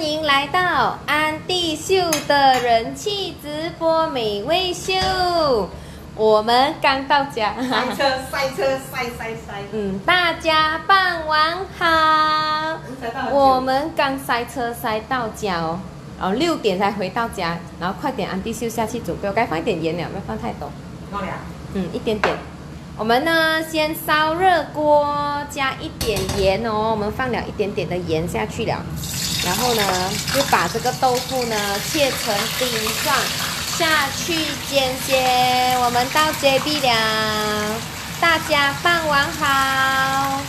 欢迎来到安迪秀的人气直播美味秀。我们刚到家，塞车塞车塞塞塞，嗯，大家傍晚好。我们刚塞车塞到家哦，然后六点才回到家，然后快点安迪秀下去准备，我该放一点盐了，不要放太多。放了。嗯，一点点。我们呢，先烧热锅，加一点盐哦。我们放了一点点的盐下去了，然后呢，就把这个豆腐呢切成丁状下去煎煎。我们到 JB 了，大家傍晚好。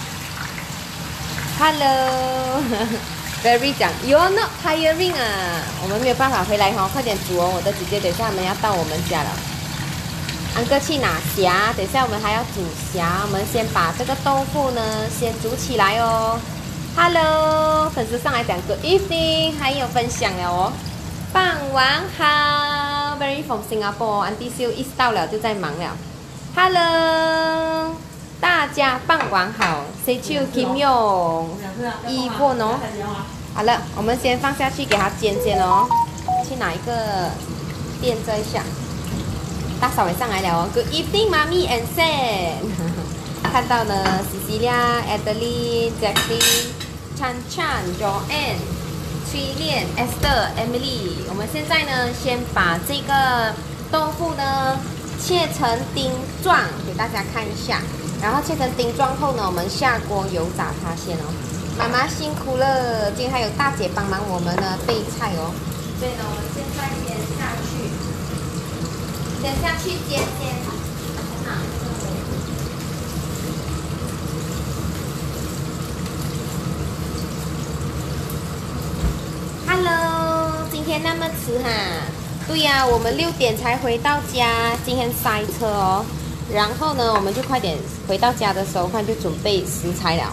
Hello，Very 讲，You're not tiring 啊？我们没有办法回来哈，快点煮哦，我的姐姐，等下我们要到我们家了。安哥去拿虾，等下我们还要煮虾。我们先把这个豆腐呢先煮起来哦。Hello，粉丝上来讲 Good evening，还有分享了哦。傍晚好，Very from Singapore，安迪秀一到了就在忙了。Hello，大家傍晚好，Say to Kim Yong，一波喏。好了，我们先放下去给它煎煎哦。去拿一个垫着一下。大嫂也上来了哦，Good evening, mommy and Sam。看到呢，Cecilia、Adeline、Jackie、Chan Chan、Joanne、崔炼、Esther、Emily。我们现在呢，先把这个豆腐呢切成丁状，给大家看一下。然后切成丁状后呢，我们下锅油炸它先哦。妈妈辛苦了，今天还有大姐帮忙我们呢备菜哦。所以呢，我们现在先下去。等下去煎煎。Hello，今天那么迟哈？对呀，我们六点才回到家，今天塞车哦。然后呢，我们就快点回到家的时候，快就准备食材了。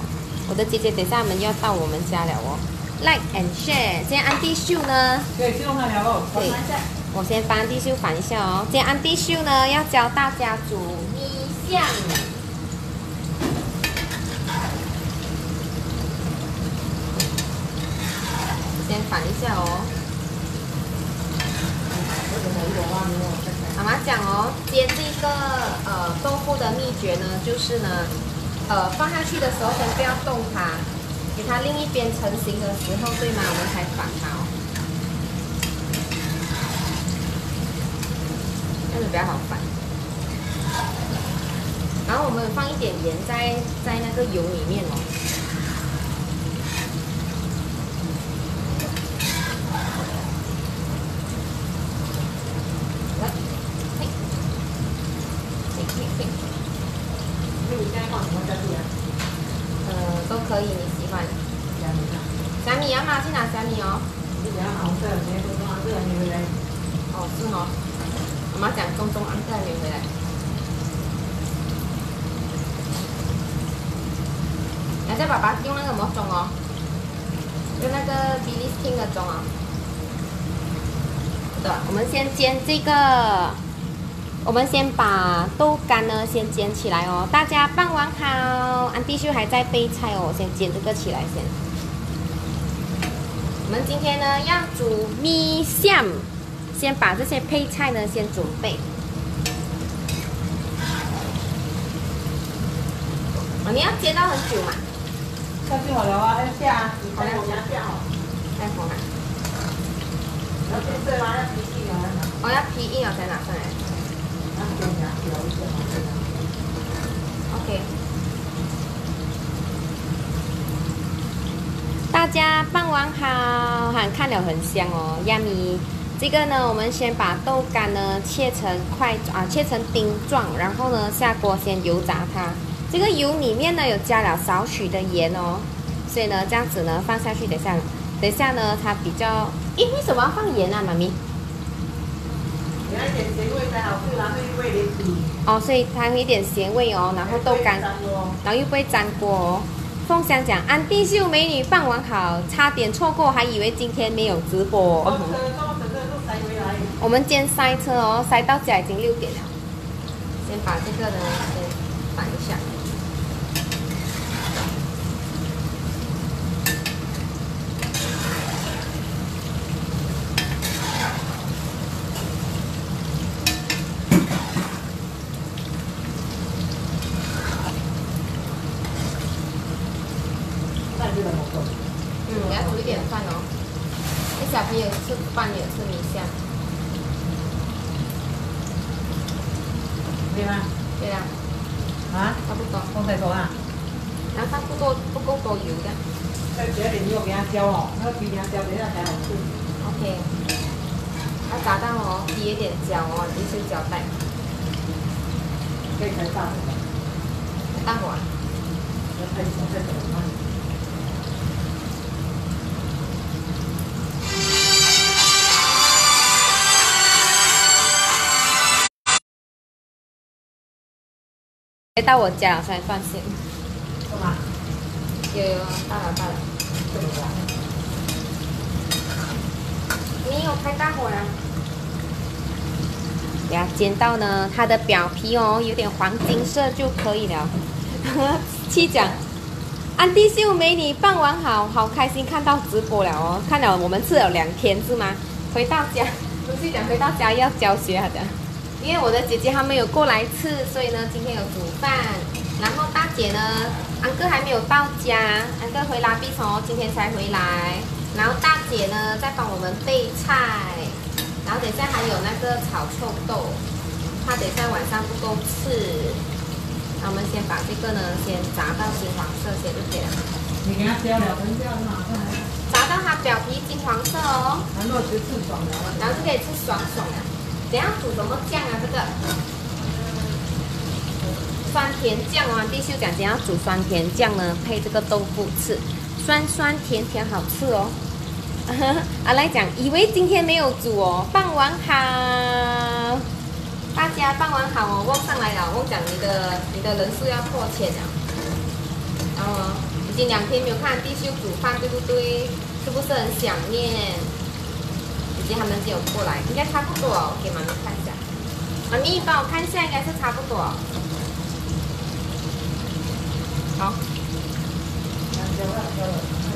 我的姐姐，等下我们要到我们家了哦。Like and share，今天安迪秀呢？对，就用它聊哦。对。我先帮安迪秀反一下哦。今天安弟秀呢要教大家煮米线，先反一下哦。妈妈讲哦，煎这个呃豆腐的秘诀呢，就是呢，呃放下去的时候先不要动它，给它另一边成型的时候，对吗？我们才反它哦。比较好翻，然后我们放一点盐在在那个油里面哦。都可以，你喜欢。虾米啊？虾米要吗？去拿小米哦。你等下红色，明天红色你回来。哦，是哦。妈讲中中安再连回来，然后爸爸用那个什么钟哦，用那个 Billy King 的钟啊。对，我们先煎这个，我们先把豆干呢先煎起来哦。大家傍晚好，安弟秀还在备菜哦，先煎这个起来先。我们今天呢要煮米线。先把这些配菜呢先准备。哦，你要煎到很久嘛？下去好了啊，要下，好了，下下哦。太好了。要变色吗？要皮硬啊？我要皮硬了才拿上来。OK。大家傍晚好，看看了很香哦，yummy。这个呢，我们先把豆干呢切成块啊，切成丁状，然后呢下锅先油炸它。这个油里面呢有加了少许的盐哦，所以呢这样子呢放下去，等下等下呢它比较，咦为什么要放盐啊，妈咪？哦，所以它有一点咸味哦，然后豆干，然后又不会粘锅哦。凤香讲安迪秀美女傍晚好，差点错过，还以为今天没有直播。我们今天塞车哦，塞到家已经六点了。先把这个呢到我家了才放心，干嘛？有有到了到了。你有开大火了？给它煎到呢，它的表皮哦有点黄金色就可以了。七讲，安迪秀美女傍晚好，好开心看到直播了哦，看了我们吃了两天是吗？回到家，不是讲回到家要教学好的，因为我的姐姐还没有过来吃，所以呢今天有煮饭，然后大姐呢，安哥还没有到家，安哥回拉比从今天才回来，然后大姐呢在帮我们备菜，然后等下还有那个炒臭豆，怕等下晚上不够吃。那我们先把这个呢，先炸到金黄色先就可以了，你给它浇了，等一下马上。炸到它表皮金黄色哦，然后就吃爽了。然后就可以吃爽爽了。怎样煮什么酱啊？这个酸甜酱啊，弟秀讲怎样煮酸甜酱呢，配这个豆腐吃，酸酸甜甜好吃哦。阿来讲，以为今天没有煮哦，傍晚好。大家傍晚好哦，旺上来了，我讲你的你的人数要破千了。然后已经两天没有看弟兄煮饭，对不对？是不是很想念？他们今天有过来，应该差不多哦。给妈咪看一下，妈咪帮我看一下，应该是差不多。好，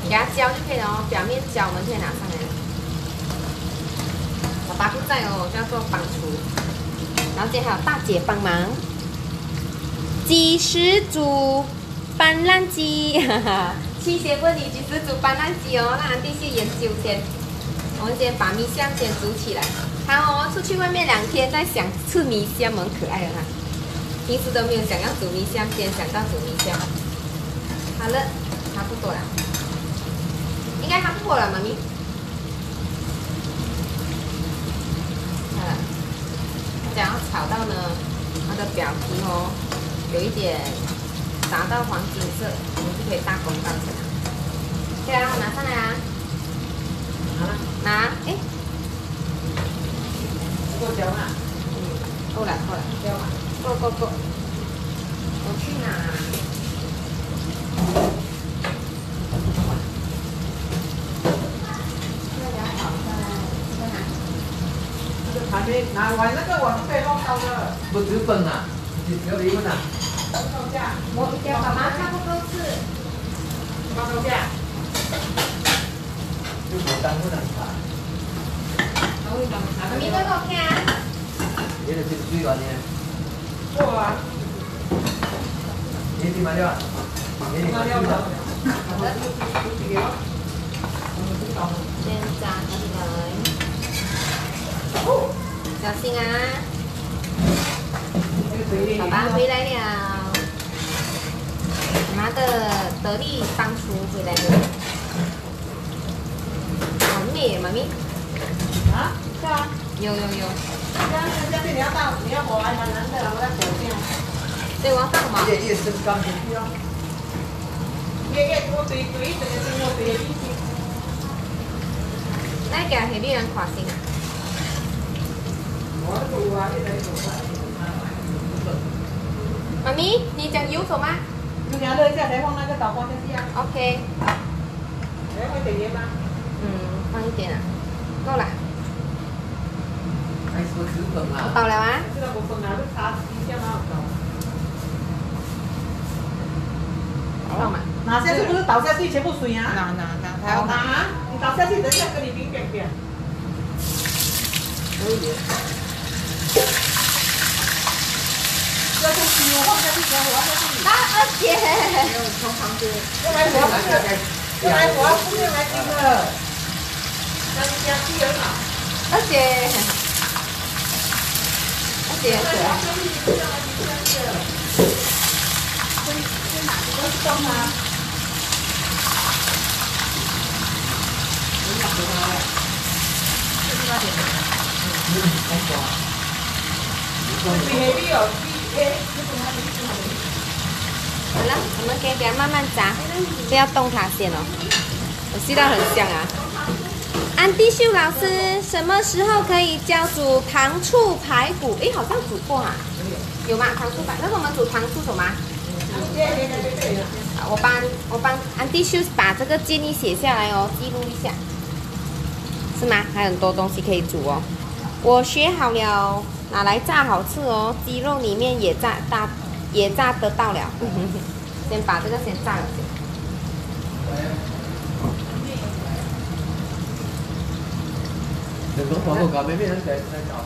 给它浇就可以了哦，表面浇我们可以拿上来了。爸爸不在哦，我就要做帮厨。然后今天还有大姐帮忙，鸡时煮斑斓鸡，哈哈，七仙问你几时煮斑斓鸡哦，那俺弟去研究先。我们先把米香先煮起来。好哦，出去外面两天在想吃米香，蛮可爱的哈。平时都没有想要煮米香，今天想到煮米香。好了，差不多了，应该差不多了，妈咪。好了。想要炒到呢，它的表皮哦，有一点达到黄金色，我们就可以大功告成了。对啊，拿上来啊，拿了，拿，哎，不够？嗯，够了够了，浇嘛。够够够，我去拿。还没拿完，那个我是可以弄到的。不止粉啊，你只要离婚啊。弄价，我一定要妈妈差不多是，包收价。就我当不能查，我跟你讲，拿妈咪都给我看。你就去水完呢，过啊，你点买了？你点买了？好的，给我。我知道。先炸起来。小心啊！爸爸回来了，妈的得力帮厨回来了，很美，妈咪。啊？是啊。有有有，这样下面你要倒，你要火还蛮难的，我在火线。对，我要放什么？夜夜生刚进去啊，夜夜我对对，这个是我对的。那给黑丽人垮心啊！我做啊，你来做啊。妈咪，你讲油手吗你给它热一下，才放那个导光下去啊。？OK，还会点盐吗？嗯，放一点啊，够了，还说止粉啊？倒了啊。这个不分啊，这擦一下嘛。放嘛。拿下去不是倒下去全部水啊？拿拿拿，还要你倒下去，等一下跟你冰扁扁。可以。放下去，先我下去。大二姐。从旁边，要不然我拿下来，要来我要不用来听了，那你家去很好。而且而且很可爱。比黑比哦，比黑。好了，我们给它慢慢炸，不要动它先哦。我吸到很香啊。安迪秀老师，什么时候可以教煮糖醋排骨？诶，好像煮过啊，有吗？糖醋排，那我们煮糖醋什么？我帮我帮安迪秀把这个建议写下来哦，记录一下，是吗？还很多东西可以煮哦。我学好了，拿来炸好吃哦，鸡肉里面也炸大也炸得到了。先把这个先炸了先。等侬黄豆搞咩咩人在在搞？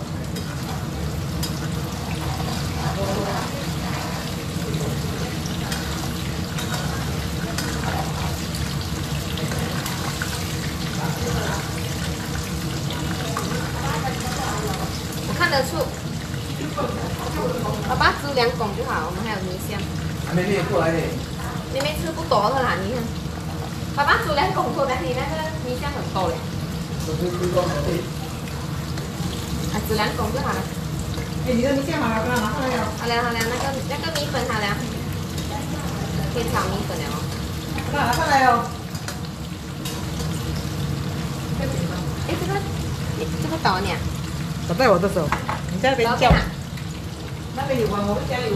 我看得出，爸爸煮两拱就好，我们还有米香。还没咩过来点？妹妹吃不多的啦，你看。爸爸煮两拱出来，你那个米香很多嘞。我就就讲你。啊，煮两拱就好了。哎，你的米线好了，不要拿上来了。好了好了，那个那个米粉好了，可以炒米粉了哦。拿拿上来哦。哎，这个，诶这个多少年？我在我的手，你在那边叫多少钱。啊？那边有碗，我们家有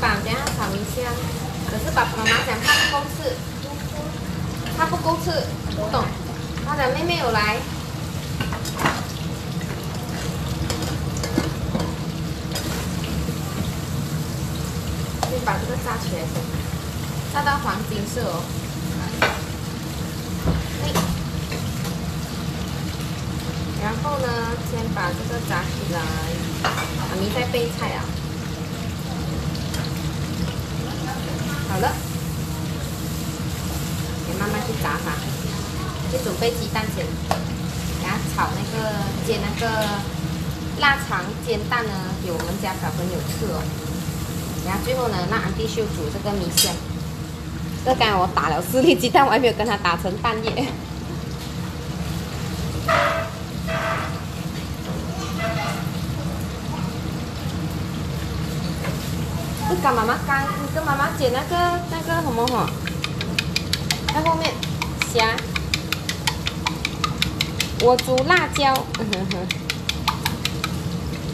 碗的，不是没有盘手的。先把这炸起来先。就把等下炒米香，可是爸爸妈妈讲他不够吃，他不够吃，不懂。他的妹妹有来，先把这个炸起来，炸到黄金色哦。然后呢，先把这个炸起来。妈咪在备菜啊。好了，也慢慢去炸它。去准备鸡蛋先，给它炒那个煎那个腊肠煎蛋呢，给我们家小朋友吃哦。然后最后呢，让安弟秀煮这个米线。这刚才我打了四粒鸡蛋，我还没有跟他打成蛋液。你跟妈妈干，妈妈剪那个那个什么哈？在后面虾，我煮辣椒。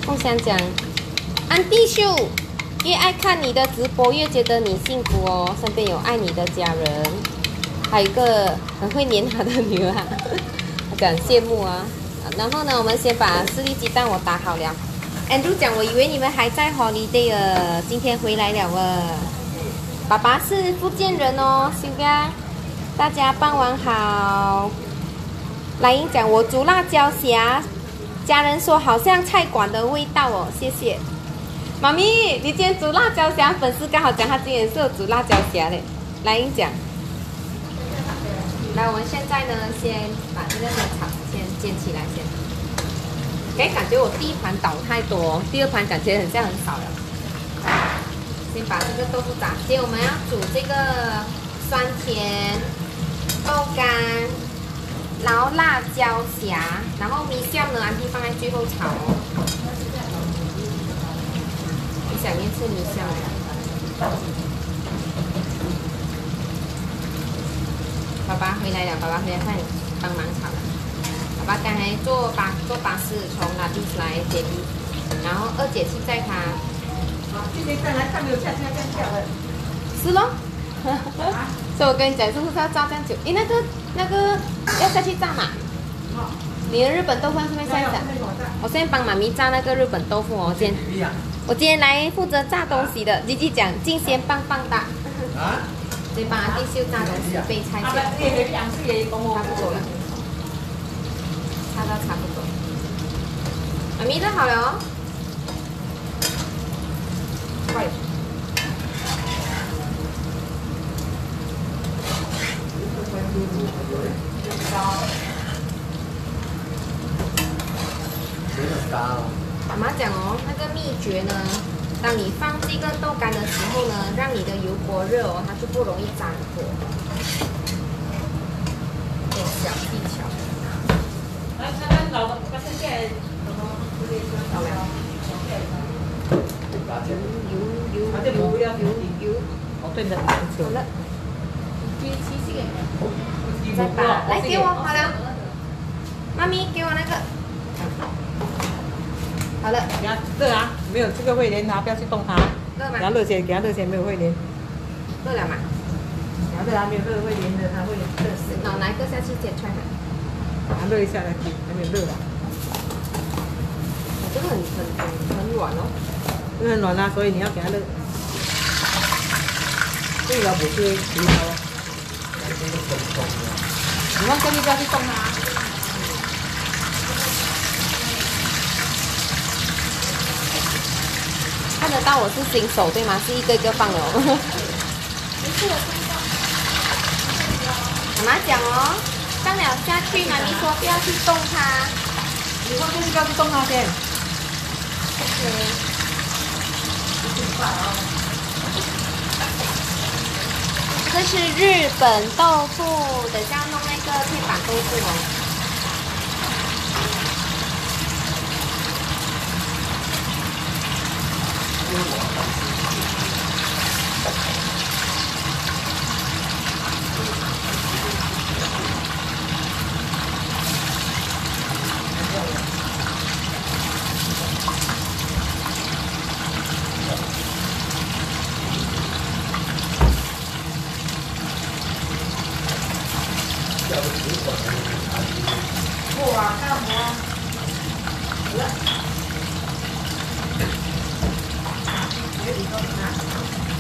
凤香讲，安迪秀，越爱看你的直播，越觉得你幸福哦，身边有爱你的家人，还有一个很会黏他的女儿，我 很羡慕啊。然后呢，我们先把四粒鸡蛋我打好了。Andrew 讲，我以为你们还在 holiday 呃，今天回来了哦。爸爸是福建人哦，修哥，大家傍晚好。来英讲，我煮辣椒虾，家人说好像菜馆的味道哦，谢谢。妈咪，你今天煮辣椒虾，粉丝刚好讲他今天是有煮辣椒虾嘞。来英讲，来，我们现在呢，先把这个先炒，先煎起来先。哎，感觉我第一盘倒太多，第二盘感觉很像很少了。先把这个豆腐打，接我们要煮这个酸甜豆干，然后辣椒虾，然后米线呢，安迪放在最后炒哦。你想念吃米线吗？爸爸回来了，爸爸回来快点帮忙炒了。爸爸刚才坐巴坐巴士从拉蒂斯来接你，然后二姐去载他，今天再来看没有下，现在这样叫的。是咯。所以我跟你讲，是不是要炸这样久？诶，那个那个要下去炸嘛？好，你的日本豆腐是不是下去炸？我现在帮妈咪炸那个日本豆腐哦，今天一样我今天来负责炸东西的，吉吉讲金鲜棒棒哒，啊？所以帮阿弟秀炸东西备菜啊，先，不，也也两次也讲我差不多了，炸到差不多。妈咪，这好了哦。快！水很大哦。妈妈讲哦，那个秘诀呢，当你放这个豆干的时候呢，让你的油锅热哦，它就不容易粘锅。有小技巧。来，看看老的，把这些什么这些好了。打钱。油油啊这不要油油。哦，对的，没错好。了。第七这个。你再把来给我好了。妈咪，给我那个。好了，给它热啊，没有这个会连啊，不要去动它。热给它？热些，给它热些，没有会连。热了嘛？给它热啊，没有热会连的，它会热死。那我拿一个下去剪出来。它热一下来，还没有热啊。这个很很很软哦。因为很软啊，所以你要给它热。这个不是石头，你放下去不要去动它。看得到我是新手对吗？是一个一个放的哦。妈妈讲哦，放了下去，妈咪说不要去动它。你放下去不要去动它先。OK。这是日本豆腐，等下弄那个铁板豆腐哦。不啊，干活。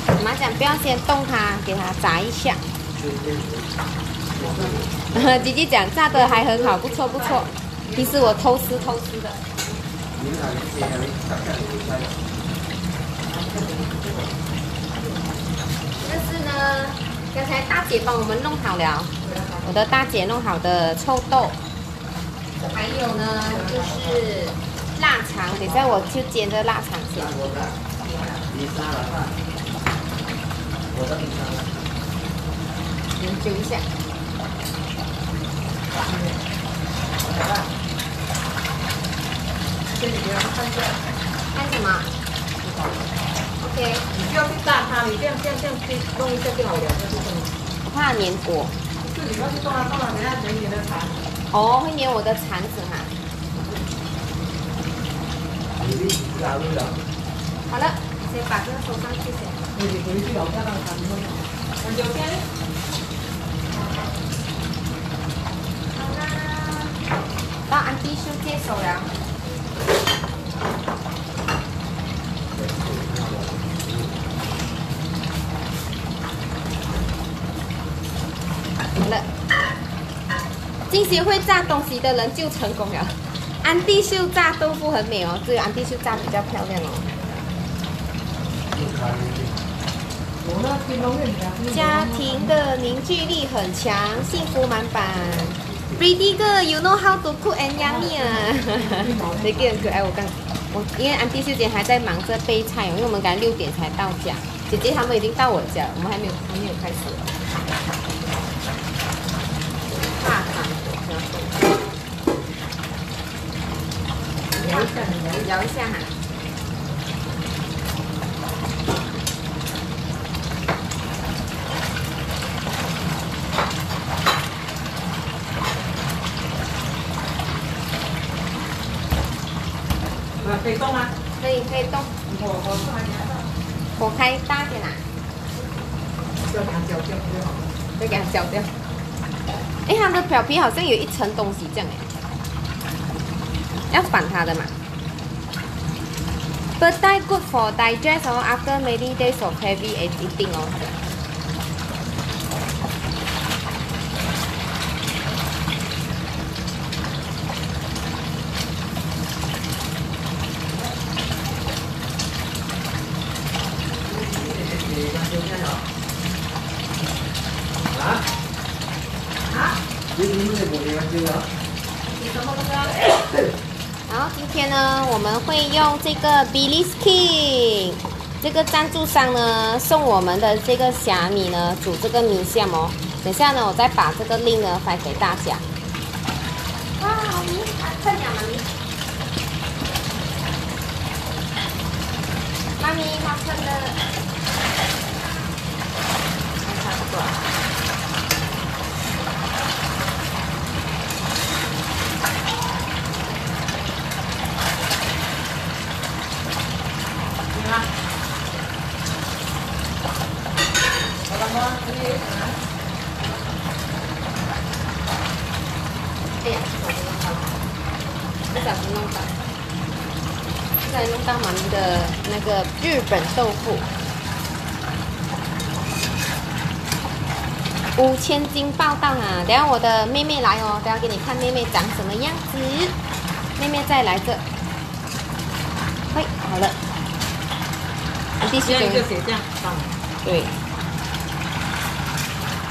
妈妈讲不要先动它，给它炸一下。姐姐讲炸的还很好，不错不错。平时我偷吃偷吃的。但是呢，刚才大姐帮我们弄好了，我的大姐弄好的臭豆，还有呢就是腊肠，等下我就煎这腊肠先。你杀了饭。我的你杀了。研究一下。先你给它看一下。看什么？OK，你不要去炸它，你这样这样这样去弄一下就好了，就可以。我怕粘锅。是你不要去动它，动了等下粘你的肠。哦，会粘我的肠子哈。好了，先把这个收上去先。你回去楼下那个肠子弄。很久天。好啦，安迪叔接手了。好了，金贤会炸东西的人就成功了。安迪秀炸豆腐很美哦，只有安迪秀炸比较漂亮哦。家庭的凝聚力很强，幸福满满。Pretty girl, you know how to cook and yummy 啊！这个很可爱，我刚我因为安迪秀姐还在忙着备菜哦，因为我们刚才六点才到家，姐姐他们已经到我家，我们还没有还没有开始。摇一下哈。啊，可以动吗？可以可以动，我我上来给它动。火开大点啦，不要给它焦掉就好了。再给它焦掉。哎，它的表皮好像有一层东西这样哎，要反它的嘛。But that good for digest or，after many days of heavy eating 哦。这个。什么都不要。然后今天呢，我这个 Billy's King 这个赞助商呢送我们的这个虾米呢煮这个米线哦。等下呢，我再把这个令呢发给大家。哇，好米，快点妈咪。妈咪，妈看的。差不多。你啦。我刚刚这里啊。哎呀，手不弄到，不小心弄到，不小心弄到妈咪的那个日本豆腐，五千斤报道啊！等下我的妹妹来哦，等下给你看妹妹长什么样子。妹妹再来这，嘿，好了，你继续这样就给写这样放。对，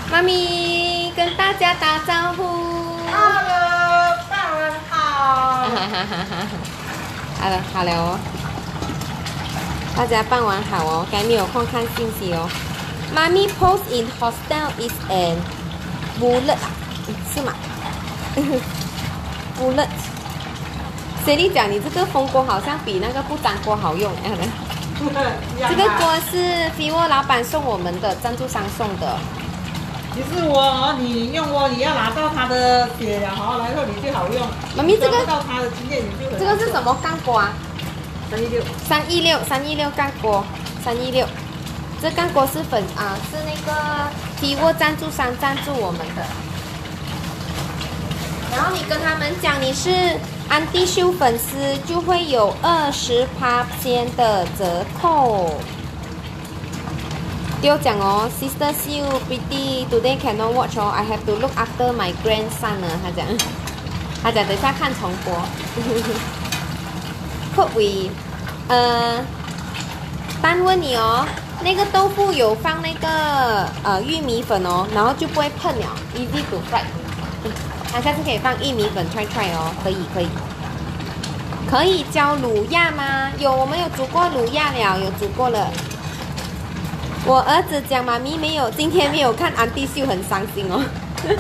妈咪跟大家打招呼。Hello，大人好。哈哈哈哈哈！好了好了哦，大家傍晚好哦，该没有空看信息哦。妈咪 post in hostel is an bullet 啊，是吗？bullet。谁你讲你这个风锅好像比那个不粘锅好用？这个锅是 vivo 老板送我们的，赞助商送的。其实我哦，你用哦，你要拿到它的血了哈，然后你就好用。妈咪这个到它的经验，你就这个是什么干锅啊？三一六，三一六三一六干锅，三一六，这干锅是粉啊，是那个 T 沃赞助商赞助我们的。然后你跟他们讲你是安迪秀粉丝，就会有二十趴的折扣。丢讲哦，Sister Sue, pretty today cannot watch 哦，I have to look after my grandson 呢。他讲，他讲等一下看重播。Cook with，呃，单问你哦，那个豆腐有放那个呃玉米粉哦，然后就不会喷了，easy to fry。嗯，那下次可以放玉米粉 try try 哦，可以可以。可以教卤鸭吗？有，我们有煮过卤鸭了，有煮过了。我儿子讲妈咪没有，今天没有看安迪秀，很伤心哦。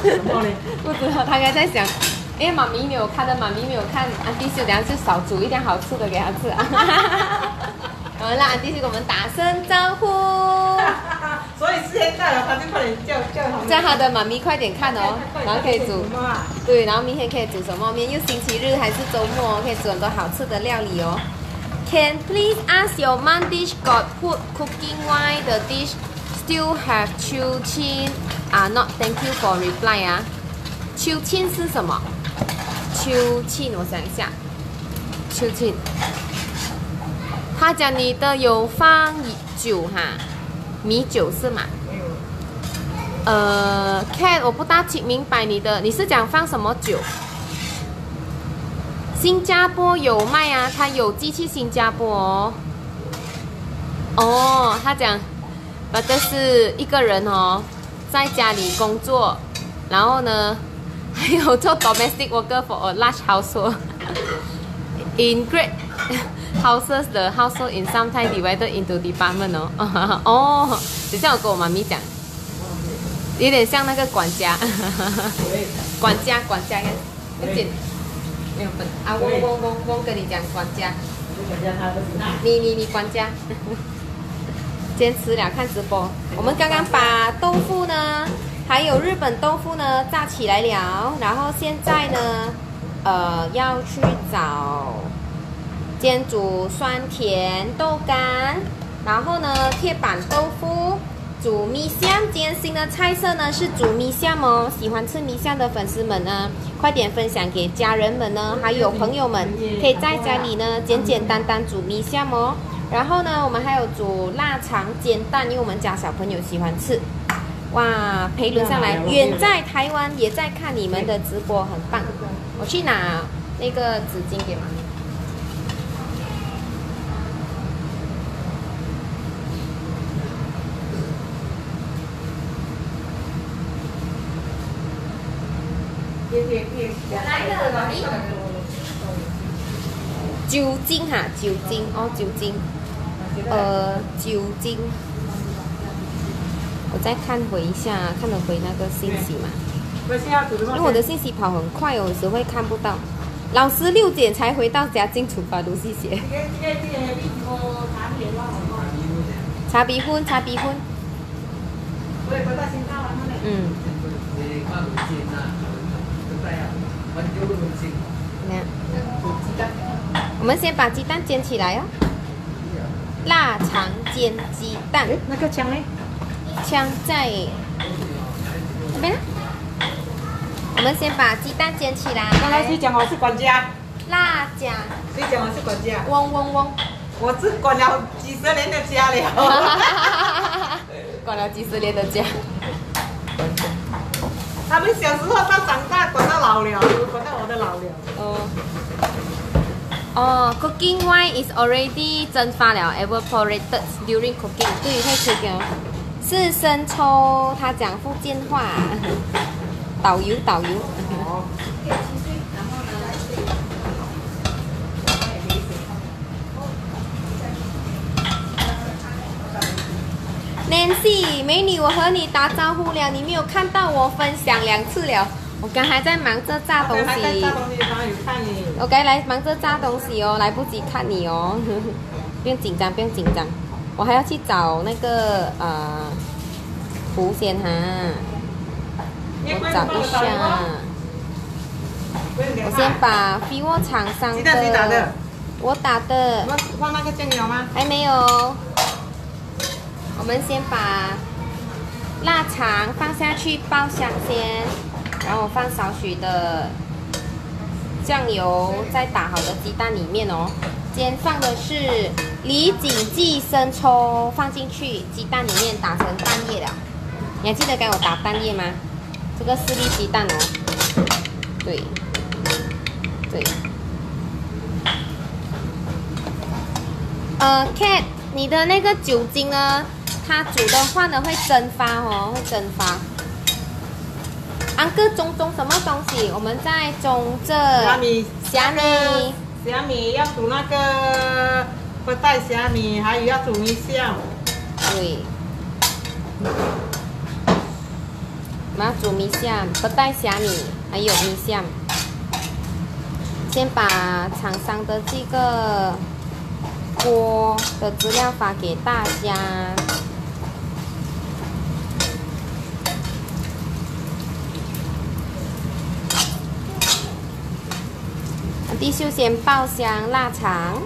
什么呢？不知道，他应该在想，因为妈咪没有看的，妈咪没有看安迪秀，等下就少煮一点好吃的给他吃啊。我们让安迪去给我们打声招呼，所以时间到了，他就快点叫叫他。叫他的妈咪快点看哦，然后可以煮？对，然后明天可以煮什么面？又星期日还是周末哦，可以煮很多好吃的料理哦。Can please ask your mom dish got put cooking why the dish still have chiu chin? 啊、not thank you for reply 啊。chiu chin 是什么？chiu chin 我想一下，chiu chin。他讲你的有放酒哈，米酒是吗？呃，Cat，我不大清明白你的，你是讲放什么酒？新加坡有卖啊，他有寄去新加坡哦。哦，他讲，呃，这是一个人哦，在家里工作，然后呢，还有做 domestic worker for a large household in great houses the household in sometimes divided into department 哦。哦，等下我跟我妈咪讲。有点像那个管家，管家管家跟跟姐没有分。啊，我对我我我跟你讲管家。你你你管家，今天吃了看直播，我们刚刚把豆腐呢，还有日本豆腐呢炸起来了，然后现在呢，呃要去找煎煮酸甜豆干，然后呢铁板豆腐。煮米香，今天新的菜色呢是煮米香哦。喜欢吃米香的粉丝们呢，快点分享给家人们呢，还有朋友们，可以在家里呢简简单单煮米香哦。然后呢，我们还有煮腊肠煎蛋，因为我们家小朋友喜欢吃。哇，培伦上来，远在台湾也在看你们的直播，很棒。我去拿那个纸巾给妈咪。天天天米，酒精哈，酒精哦，酒精，呃，酒精。我再看回一下，看得回那个信息嘛？因为我的信息跑很快，有时会看不到。老师六点才回到家，进厨房读谢谢。茶鼻昏，茶鼻昏。嗯。我们先把鸡蛋煎起来哦。腊肠煎鸡蛋。那个枪呢？枪在这边。我们先把鸡蛋煎起来。刚才谁讲我是管家？辣椒。谁讲我是管家？嗡嗡嗡。我是管了几十年的家了。管了几十年的家。他们小时候到长大，老了，管到我的老了。哦。哦，cooking wine is already 蒸发了，evaporated during cooking。对，会吃掉。是生抽，他讲福建话。导游，导游。Nancy，美女，我和你打招呼了，你没有看到我分享两次了。我刚还在忙着炸东西。我该来忙着炸东西哦，来不及看你哦。不用紧张，不用紧张。我还要去找那个呃，狐仙哈。我找一下，我先把 vivo 厂商的，我打的，放那个酱油吗？还没有，我们先把腊肠放下去爆香先，然后放少许的酱油，在打好的鸡蛋里面哦。今天放的是李锦记生抽，放进去鸡蛋里面打成蛋液了。你还记得给我打蛋液吗？这个四粒鸡蛋哦，对，对。呃，Cat，你的那个酒精呢？它煮的话呢会蒸发哦，会蒸发。安哥，种种什么东西？我们在种这虾米，虾米，虾米要煮那个不带虾米，还有要煮米线。对。我要煮米线，不带虾米，还有米线。先把厂商的这个锅的资料发给大家。弟秀先爆香腊肠，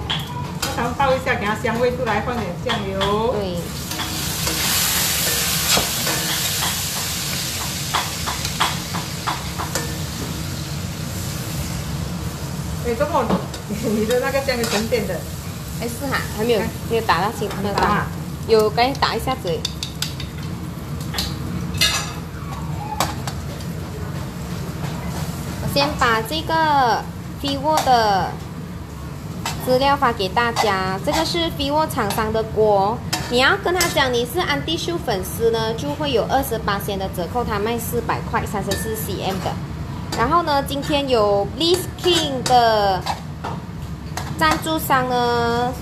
腊肠爆一下，给它香味出来，放点酱油。对。哎，周末，你的那个酱油沉淀的，哎是哈，还没有没有打到清，没有打，有赶紧打一下嘴。我先把这个 vivo 的资料发给大家，这个是 vivo 厂商的锅，你要跟他讲你是安迪秀粉丝呢，就会有二十八仙的折扣，他卖四百块，三十四 cm 的。然后呢，今天有 Bliss King 的赞助商呢，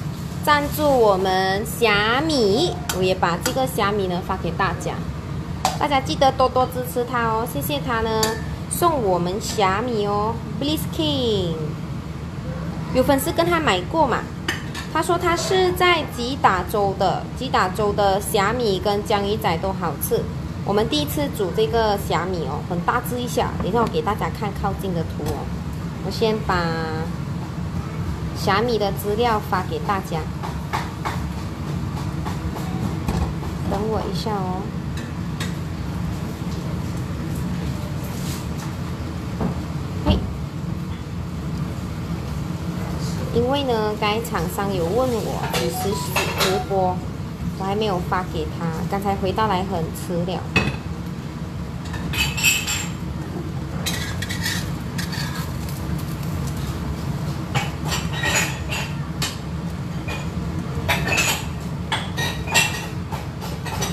赞助我们虾米，我也把这个虾米呢发给大家，大家记得多多支持他哦，谢谢他呢。送我们虾米哦，Bliss King，有粉丝跟他买过嘛？他说他是在吉打州的，吉打州的虾米跟江鱼仔都好吃。我们第一次煮这个虾米哦，很大致一下。等下我给大家看靠近的图哦。我先把虾米的资料发给大家，等我一下哦。因为呢，该厂商有问我几时直播。我还没有发给他，刚才回到来很迟了。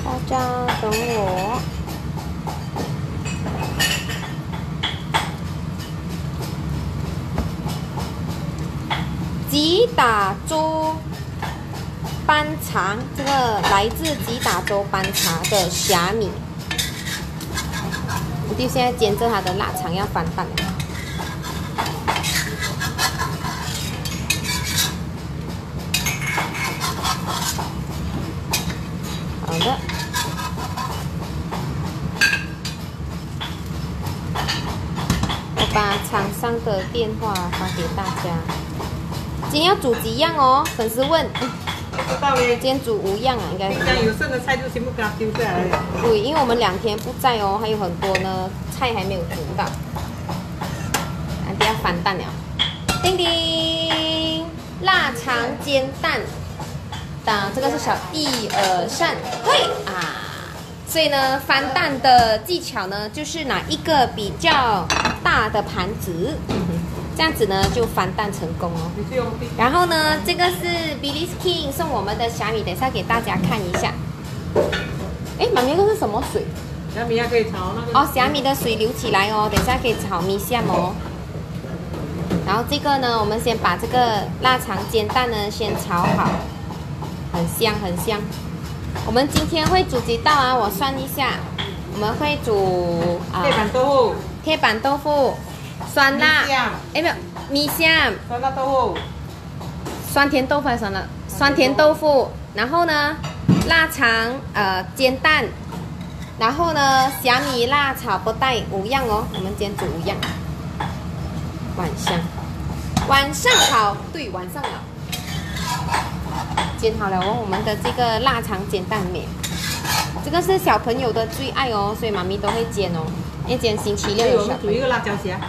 大家等我。吉打州班茶，这个来自吉打州班茶虾米。我弟现在煎着他的腊肠要翻拌了。好的。我把厂商的电话发给大家。今天要煮几样哦？粉丝问，嗯不知道嘞今。天煮五样啊，应该是。你讲有剩的菜就全部给它丢下来了。对，因为我们两天不在哦，还有很多呢菜还没有煮到，啊，等下翻蛋了。叮叮，腊肠煎蛋，当这个是小一二三，嘿啊！所以呢，翻蛋的技巧呢，就是拿一个比较大的盘子，这样子呢就翻蛋成功哦。然后呢，这个是 Billy King 送我们的虾米，等一下给大家看一下。哎，妈咪，这个是什么水？小米还可以炒那个。哦，虾米的水流起来哦，等一下可以炒米线哦。然后这个呢，我们先把这个腊肠煎蛋呢先炒好，很香很香。我们今天会煮几道啊？我算一下，我们会煮啊铁板豆腐、铁板豆腐、酸辣。哎没有米线、酸辣豆腐、酸甜豆腐还是酸辣？酸甜豆腐，然后呢，腊肠呃煎蛋，然后呢小米辣炒不带五样哦，我们今天煮五样。晚上，晚上好，对，晚上好。煎好了哦，我们的这个腊肠煎蛋面，这个是小朋友的最爱哦，所以妈咪都会煎哦，因为今天星期六还有有小朋友。煮一个辣椒虾，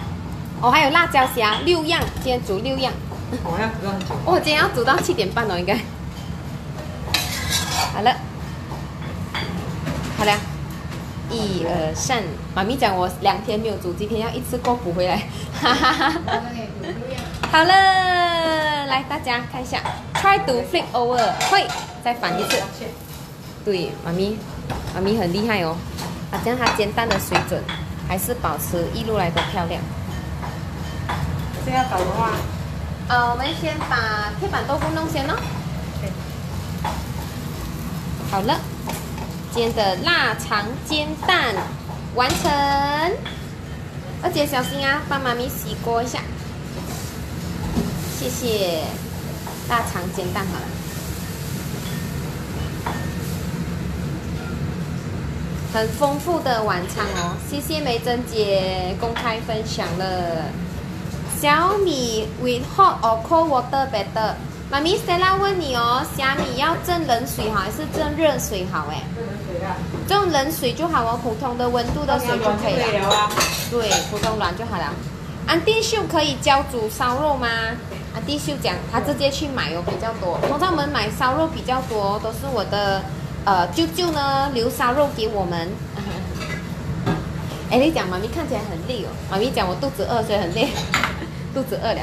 哦，还有辣椒虾六样，今天煮六样。我要煮到很久。哦，今天要煮到七点半哦，应该。好了，好了，一二三。妈咪讲我两天没有煮，今天要一次过补回来，哈哈哈哈。好了，来大家看一下，try to flip over，会再反一次。对，妈咪，妈咪很厉害哦，啊，这样它煎蛋的水准还是保持一路来的漂亮。这样搞的话，呃，我们先把铁板豆腐弄先哦。好了，今天的腊肠煎蛋完成。二姐小心啊，帮妈咪洗锅一下。谢谢。腊肠煎蛋好了。很丰富的晚餐哦，谢谢梅珍姐公开分享了。小米 with hot or cold water better？妈咪 Stella 问你哦，虾米要蒸冷水好还是蒸热水好？哎，这冷水啊，蒸冷水就好哦，普通的温度的水就可以了。了啊。对，普通软就好了。安迪秀可以教煮烧肉吗？安迪秀讲他直接去买哦，比较多。通常我们买烧肉比较多，都是我的呃舅舅呢留烧肉给我们。哎，你讲妈咪看起来很累哦，妈咪讲我肚子饿，所以很累，肚子饿了。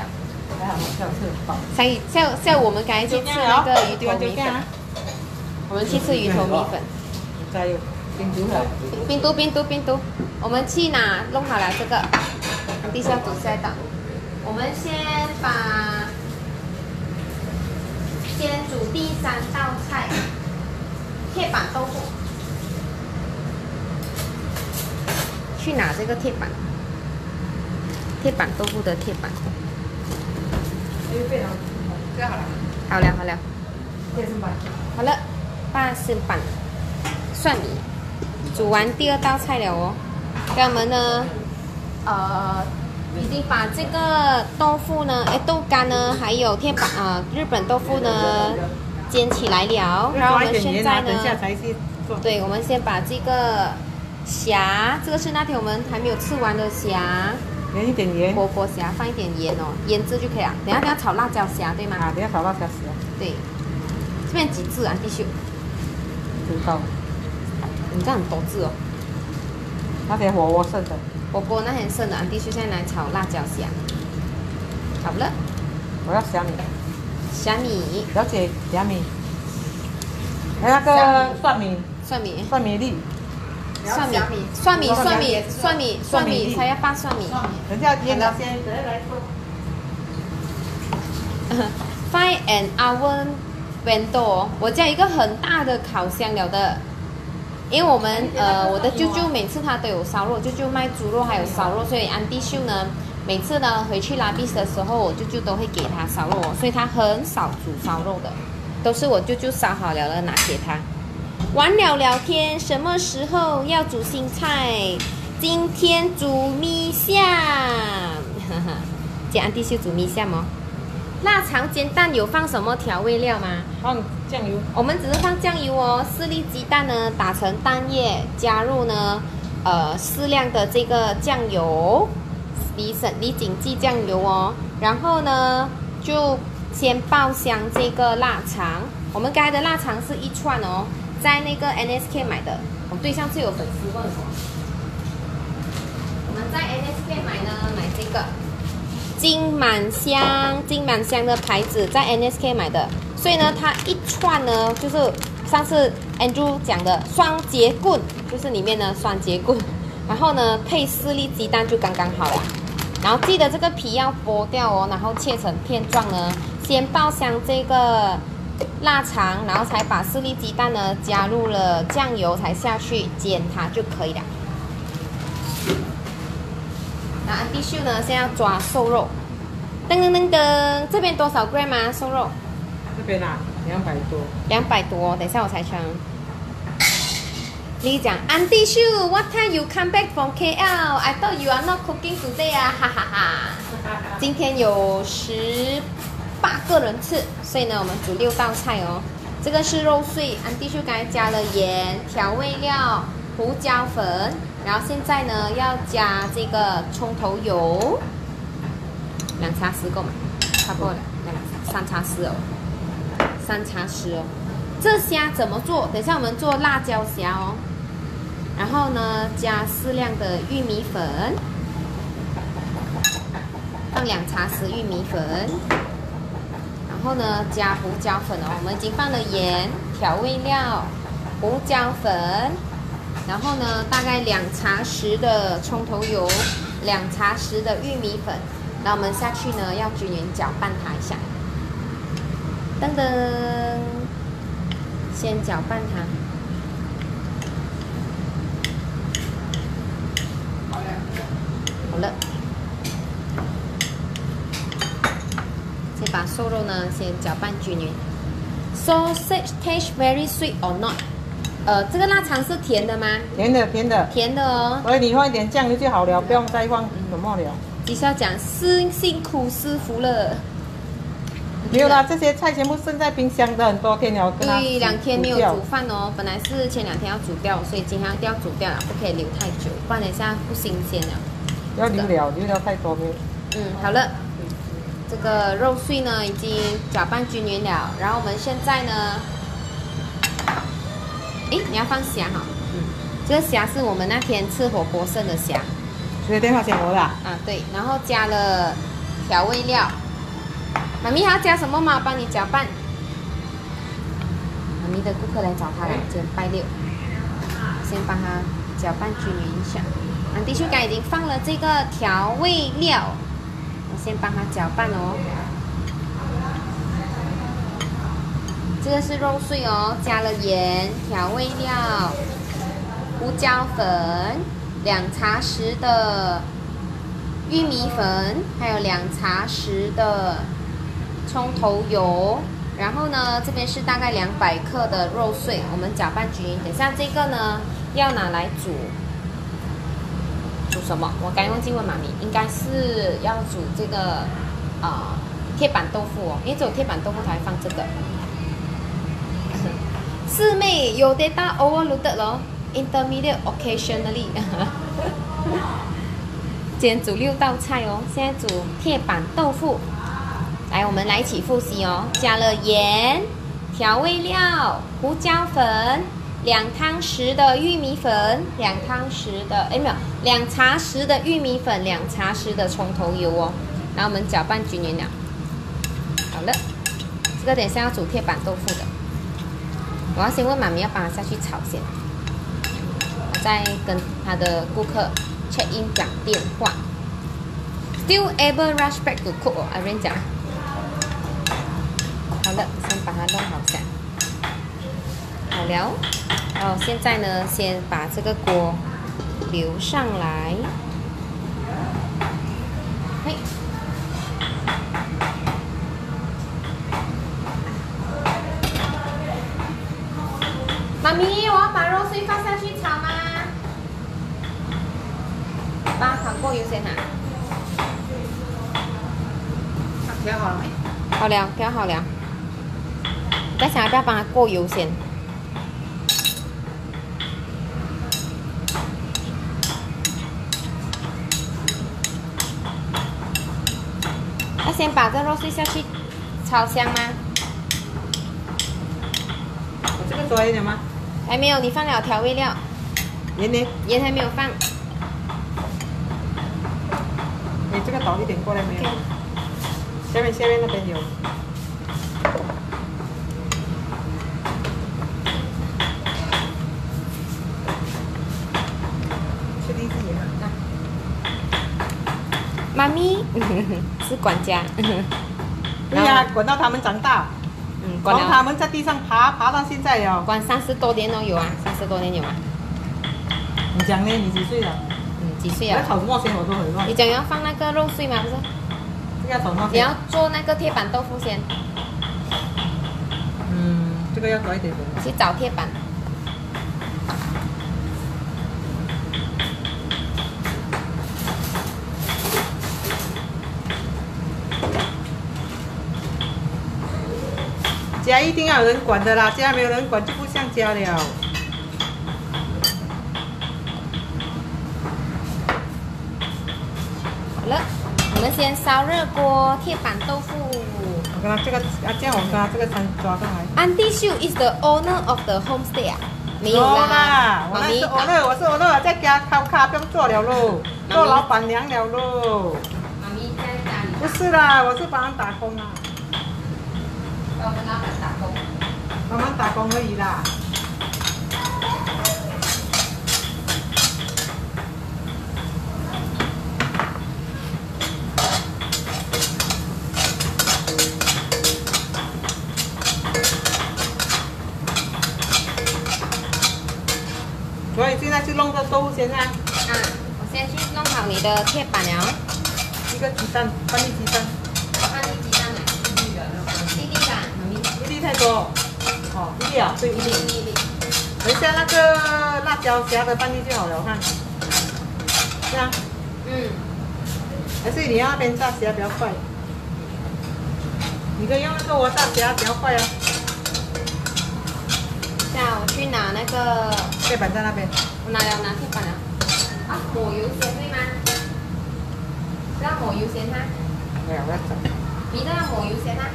还好我下次饱。下一下下午我们赶紧去吃那个鱼头米粉，啊，我们去吃鱼头米粉。加油，冰毒了。冰毒冰毒冰毒，我们去哪弄好了这个？地下煮下一道。我们先把先煮第三道菜，铁板豆腐。去拿这个铁板，铁板豆腐的铁板。这样好了，好了好了。这是吧？好了，八仙板蒜米，煮完第二道菜了哦。给我们呢，呃，已经把这个豆腐呢，哎，豆干呢，还有铁板啊、日本豆腐呢煎起来了。然后我们现在呢。对，我们先把这个虾，这个是那天我们还没有吃完的虾，连一点盐。活活虾，放一点盐哦，腌制就可以了。等下等下炒辣椒虾，对吗？啊，等下炒辣椒虾，对。这边几字啊？继续。知道。你这样很多字哦。那天火锅剩的，火锅那天剩的，安迪叔现在来炒辣椒虾。好了，我要虾米，虾米、了解虾米，还有那个蒜米，蒜米、蒜米粒，蒜米、蒜米、蒜米、蒜米、蒜米，才要放蒜米。等下腌了先，等下来做。Five an oven bento，我家一个很大的烤箱了的，因为我们呃我的舅舅每次他都有烧肉，舅舅卖猪肉还有烧肉，所以安迪秀呢每次呢回去拉比斯的时候，我舅舅都会给他烧肉哦，所以他很少煮烧肉的，都是我舅舅烧好了了拿给他。完了聊天，什么时候要煮新菜？今天煮米线，哈哈，今安迪秀煮米线吗？腊肠煎蛋有放什么调味料吗？放酱油，我们只是放酱油哦，四粒鸡蛋呢打成蛋液，加入呢呃适量的这个酱油，李省李锦记酱油哦，然后呢就先爆香这个腊肠，我们刚才的腊肠是一串哦，在那个 NSK 买的，我对象是有粉丝问我，我们在 NSK 买呢买这个。金满香，金满香的牌子在 NSK 买的，所以呢，它一串呢，就是上次 Andrew 讲的双节棍，就是里面呢双节棍，然后呢配四粒鸡蛋就刚刚好了。然后记得这个皮要剥掉哦，然后切成片状呢，先爆香这个腊肠，然后才把四粒鸡蛋呢加入了酱油，才下去煎它就可以了。那安迪秀呢？现在要抓瘦肉，噔噔噔噔，这边多少 gram 啊？瘦肉这边啊两百多，两百多，等一下我才称。你讲安迪秀，What time you come back from KL? I thought you are not cooking today 啊，哈哈哈。今天有十八个人次，所以呢，我们煮六道菜哦。这个是肉碎，安迪就刚才加了盐、调味料、胡椒粉。然后现在呢，要加这个葱头油，两茶匙够吗？差不多了，两三茶匙哦，三茶匙哦。这虾怎么做？等一下我们做辣椒虾哦。然后呢，加适量的玉米粉，放两茶匙玉米粉。然后呢，加胡椒粉哦。我们已经放了盐、调味料、胡椒粉。然后呢，大概两茶匙的葱头油，两茶匙的玉米粉，那我们下去呢，要均匀搅拌它一下。噔噔，先搅拌它。好了，先把瘦肉呢，先搅拌均匀。Sausage taste very sweet or not？呃，这个腊肠是甜的吗？甜的甜的，甜的哦。所以你放一点酱油就好了，不用再放什么了。底下讲辛辛苦师傅了。没有啦，这些菜全部剩在冰箱的很多天了。对，两天没有煮饭哦。本来是前两天要煮掉，所以今天一定要煮掉了，不可以留太久，不然等一下不新鲜了。要留了，留了太多没有。嗯，好了，这个肉碎呢已经搅拌均匀了，然后我们现在呢。哎，你要放虾哈，嗯，这个虾是我们那天吃火锅剩的虾，所以电话先我的。啊，对，然后加了调味料，妈咪还要加什么吗？帮你搅拌。妈咪的顾客来找他了，今天拜六，先帮他搅拌均匀一下。安迪秀刚已经放了这个调味料，我先帮他搅拌哦。这个是肉碎哦，加了盐、调味料、胡椒粉，两茶匙的玉米粉，还有两茶匙的葱头油。然后呢，这边是大概两百克的肉碎，我们搅拌均匀。等下这个呢，要拿来煮，煮什么？我刚忘记问妈咪，应该是要煮这个啊铁板豆腐哦，因为只有铁板豆腐才放这个。四妹有 data overloaded 咯，intermediate occasionally。今天煮六道菜哦，现在煮铁板豆腐。来，我们来一起复习哦。加了盐、调味料、胡椒粉，两汤匙的玉米粉，两汤匙的哎没有，两茶匙的玉米粉，两茶匙的葱头油哦。然后我们搅拌均匀了。好了，这个等下要煮铁板豆腐的。我要先问妈咪要帮他下去炒先，我再跟他的顾客 check in 讲电话。Still able rush back to cook？阿瑞讲。好了，先把它弄好噻。好了，哦，现在呢，先把这个锅留上来。嘿，妈咪，我要把肉碎放下去炒吗？把糖过油先哈。调好了没？好了，调好了。再想要不要帮它过油先？先把这肉碎下去炒香吗？我这个多一点吗？还没有，你放了调味料，盐呢？盐还没有放。你这个倒一点过来没有？下面下面那边有。确定自己吗？妈咪 是管家，对呀、管到他们长大，嗯，管了，他们在地上爬爬到现在哟。管三十多年都有啊，三十多年有啊。你讲呢？你几岁了？嗯，几岁要啊？炒什么先我都很乱你。讲要放那个肉碎吗？不是，这个要炒什么？你要做那个铁板豆腐先，嗯，这个要多一点点。我去找铁板。家一定要有人管的啦，家没有人管就不像家了。好了，我们先烧热锅铁板豆腐。我跟他这个啊，这样我跟他这个餐抓上来。Auntie Shu is the owner of the homestay 啊？没有啦，啦，我那是 owner，我是 owner，在家靠卡不用做了喽，做老板娘了喽。妈咪在家里不是啦，我是帮人打工啊，帮我们打工。慢慢打工而已啦。所以现在去弄个豆腐先啊，啊，我先去弄好你的铁板了。一个鸡蛋，半粒鸡蛋，放你几张来？弟弟吧，妈咪。一粒太多，哦，一粒啊，对，一粒。一粒。等一下那个辣椒夹的半粒就好了，我看。这样，嗯，还是你要那边炸夹比较快。你可以用那个我炸夹比较快啊。下我去拿那个，铁板在那边。我拿了拿铁板了。啊，抹油先对吗？要抹油先哈，没有，我要整。你都要抹油先哈。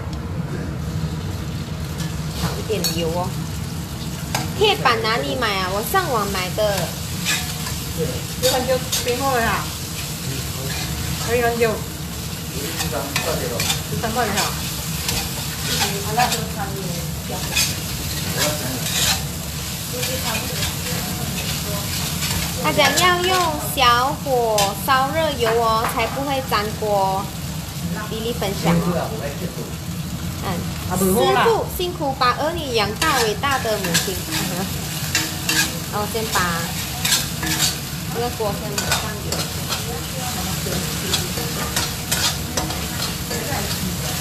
少一点油哦。铁板哪里买啊？我上网买的。有很久冰货了哈。可以很久，一张快点了，十三块哈。我要想想。他讲要用小火烧热油哦，才不会粘锅。比例分享哦。嗯，啊，不好啦师。傅辛苦把儿女养大，伟大的母亲。然后先把这个锅先放油。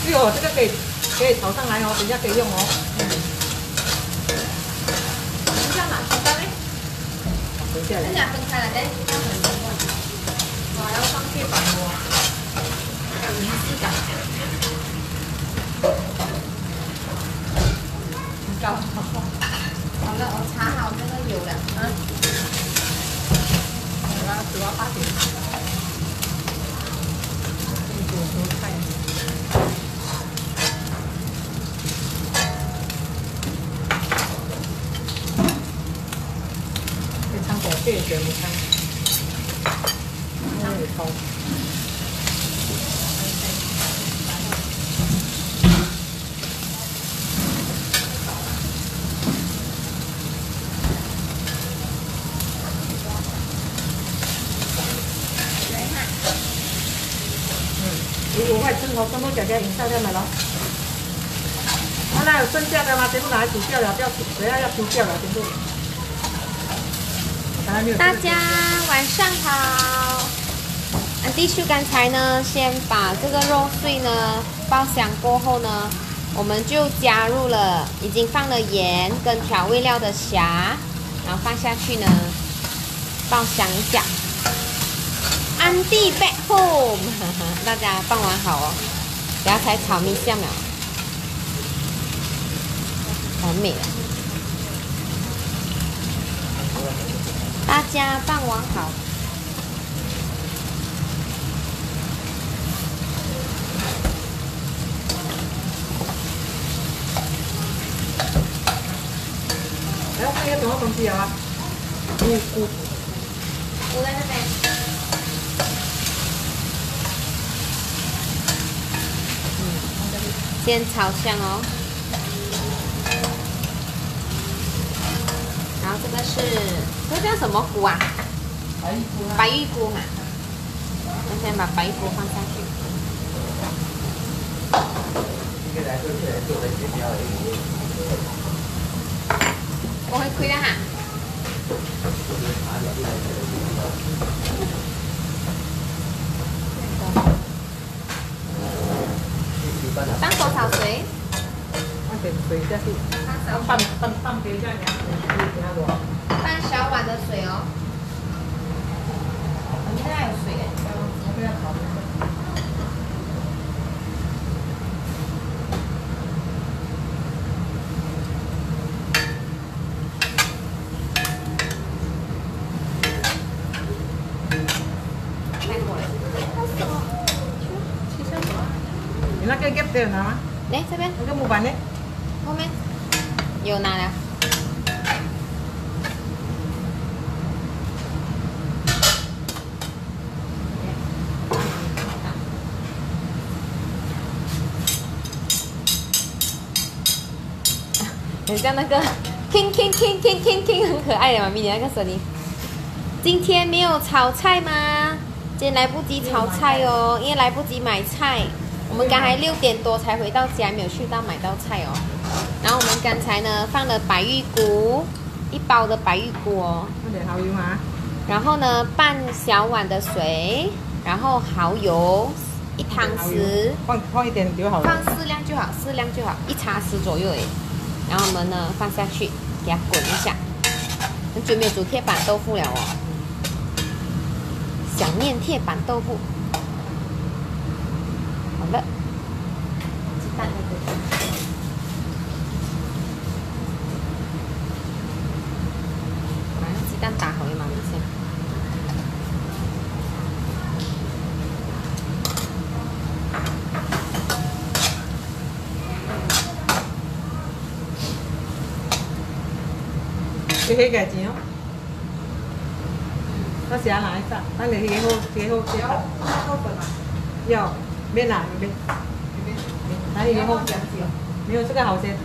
对哦，这个可以可以炒上来哦，等一下可以用哦。你干嘛？知道没？等一下人家分开了，但是要很多。我要放铁板锅，有仪式感。搞好了，我查好这个油了。嗯。好啦，十万八点。这节目唱。唱里头。如果我係真我咁多姐姐影晒咗咪咯？好啦。它有剩下的吗？全部拿来煮掉了，不要煮，等一下要丢掉了，全部。大家晚上好。安迪叔刚才呢，先把这个肉碎呢爆香过后呢，我们就加入了已经放了盐跟调味料的虾，然后放下去呢爆香一下。安迪 back home，大家放完好哦，等下才炒米线了，完美了。大家傍晚好。还要放一个什么东西啊？菇菇。我在这边。嗯，先炒香哦。然后这个是，这个叫什么菇啊？白玉菇啊。白玉菇哈。我先把白玉菇放下去。这个来做起来做的绝妙而已。我会亏的哈。放多少水？放点水下去，放半半半杯这样，给它多。半小碗的水哦。我们现在有水耶。我不要炒的。开火了。你那个 gap 的有拿吗？来这边，那个木板呢？后面有拿了。很像那个 king king king king king king 很可爱的妈咪，你那个声音。今天没有炒菜吗？今天来不及炒菜哦，因为来不及买菜。我们刚才六点多才回到家，没有去到买到菜哦。然后我们刚才呢放了白玉菇，一包的白玉菇哦。放点蚝油嘛。然后呢半小碗的水，然后蚝油一汤匙，放放一点就好了。放适量就好，适量就好，一茶匙左右诶。然后我们呢放下去，给它滚一下。很久没有煮铁板豆腐了哦，想念铁板豆腐。好了，鸡蛋在这里。把那鸡蛋打好一码先。你可以改钱哦。那谁拿一下？那你以后以后以后要没拿一边，拿以后没有这个好先。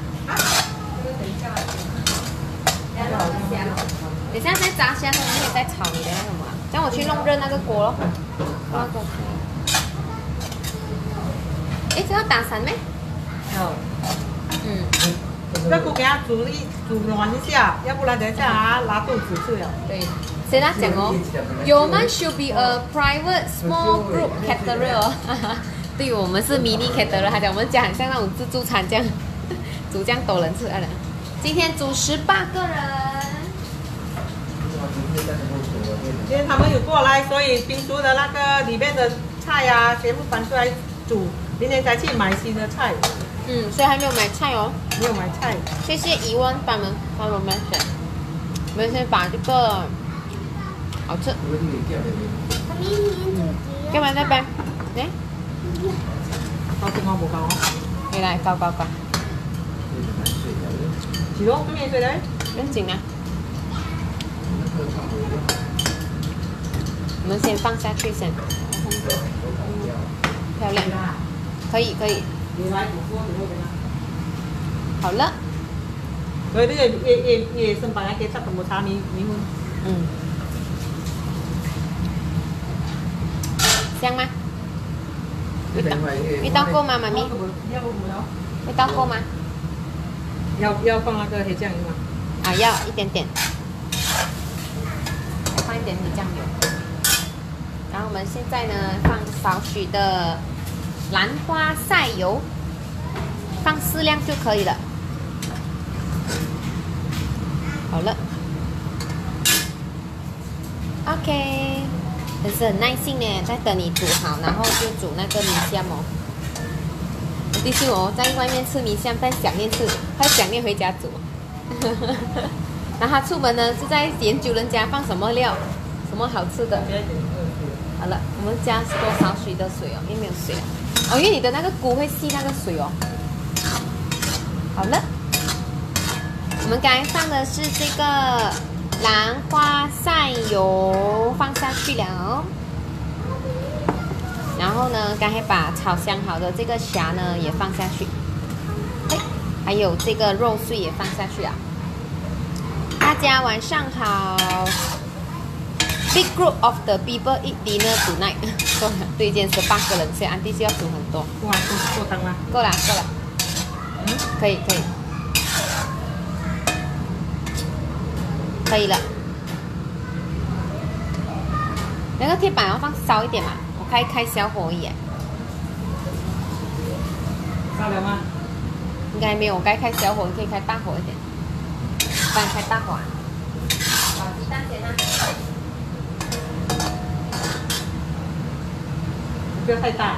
等一下再炸虾，他们可以再炒你的那什么啊，这样我去弄热那个锅咯。那个可以。哎，这要打散没？有。嗯，这锅给它煮一煮软一下，要不然等一下啊拉肚子去了。对。谁来讲哦，Your man should be a private small group caterer 哦。对，我们是 mini caterer，他讲我们家很像那种自助餐这样，煮这样多人吃啊的。今天煮十八个人。今天他们有过来，所以冰厨的那个里面的菜呀、啊，全部搬出来煮，明天再去买新的菜。嗯，所以还没有买菜哦。没有买菜。谢谢怡文帮们帮我们选。我们先把这个好吃。干嘛那边？哎。高兴我冇高。你来高高高。是咯，中意水咧。很紧啊。我们先放下去先。漂亮。可以可以。好了。所以呢個夜夜夜生白日嘅七同冇炒米米粉。嗯。香嗎？味道味道夠嗎，媽咪？味道夠嗎？要要放那个黑酱油吗？啊，要一点点，再放一点点酱油。然后我们现在呢，放少许的兰花晒油，适量就可以了。好了，OK，真是很耐心呢，在等你煮好，然后就煮那个米线哦。我弟兄哦，在外面吃米线，在想念吃，他想念回家煮。然后他出门呢，是在研究人家放什么料，什么好吃的。好了，我们加多少水的水哦？因为没有水哦。哦，因为你的那个菇会吸那个水哦。好了，我们刚才放的是这个兰花晒油，放下去了。然后呢，刚才把炒香好的这个虾呢也放下去，哎，还有这个肉碎也放下去啊。大家晚上好。Big group of the people eat dinner tonight。够了，对，今天十八个人，所以安迪就要煮很多。哇，够够汤了。够了，够了。嗯，可以，可以，可以了。那个铁板要放烧一点嘛，我开开小火一点。烧了吗？应该没有，我该开小火，你可以开大火一点。开大火啊。好，鸡蛋先啊。不要太大。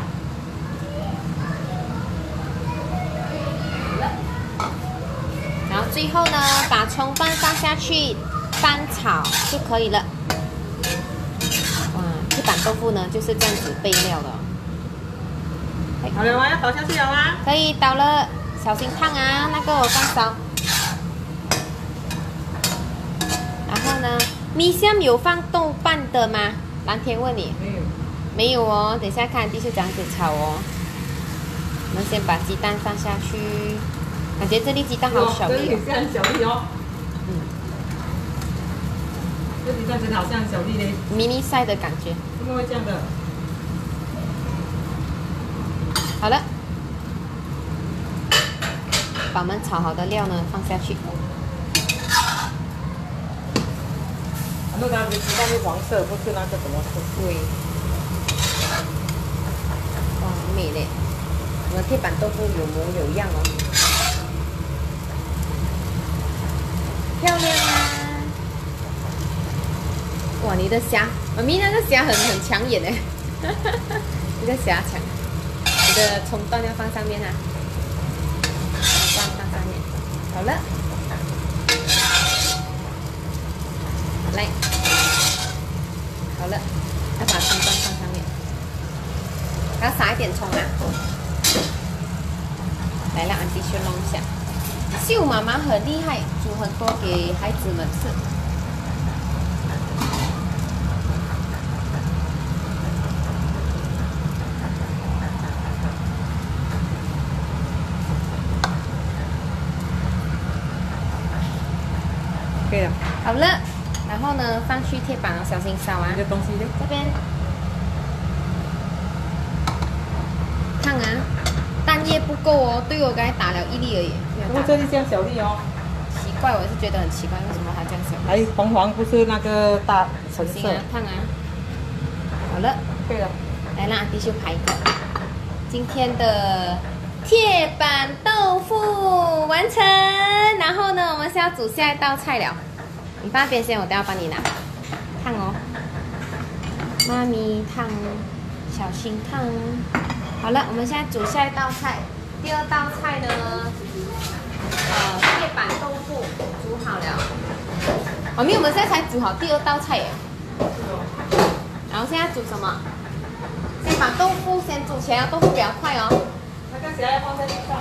最后呢，把葱段放下去翻炒就可以了。哇，铁板豆腐呢就是这样子备料的。好了吗？要倒下去了吗？可以倒了，小心烫啊！那个我放烧。然后呢，米线有放豆瓣的吗？蓝天问你。没有。没有哦，等一下看继续这样子炒哦。我们先把鸡蛋放下去，感觉这粒鸡蛋好小粒哦。这很小粒哦。嗯。这鸡蛋真的好像小粒嘞。mini size 的感觉。怎么会这样的？好了，把我们炒好的料呢放下去。那它的鸡蛋是黄色，不是那个什么色？对。哇，很美嘞！我们铁板豆腐有模有样哦，漂亮啊！哇，你的虾，妈咪那个虾很很抢眼哎，你的虾抢。你的葱段要放上面啊，葱段放上面，好了，好嘞，好了，要把葱段放上面，还要撒一点葱啊，来让安迪去弄一下。秀妈妈很厉害，煮很多给孩子们吃。可以了。好了，然后呢，放去铁板哦，小心烧啊这。个东西呢？这边烫啊，蛋液不够哦，对我刚才打了一粒而已，怎么这里这样小粒哦？奇怪，我是觉得很奇怪，为什么它这样小？哎，黄黄不是那个大橙色。烫啊。好了，对了。来让阿弟去拍一个今天的铁板豆腐完成。然后呢，我们是要煮下一道菜了。你放那边先，我都要帮你拿。烫哦，妈咪烫，小心烫。好了，我们现在煮下一道菜。第二道菜呢，呃，铁板豆腐煮好了。妈咪，我们现在才煮好第二道菜耶。然后现在煮什么？先把豆腐先煮起来，豆腐比较快哦。那个虾要放在地上。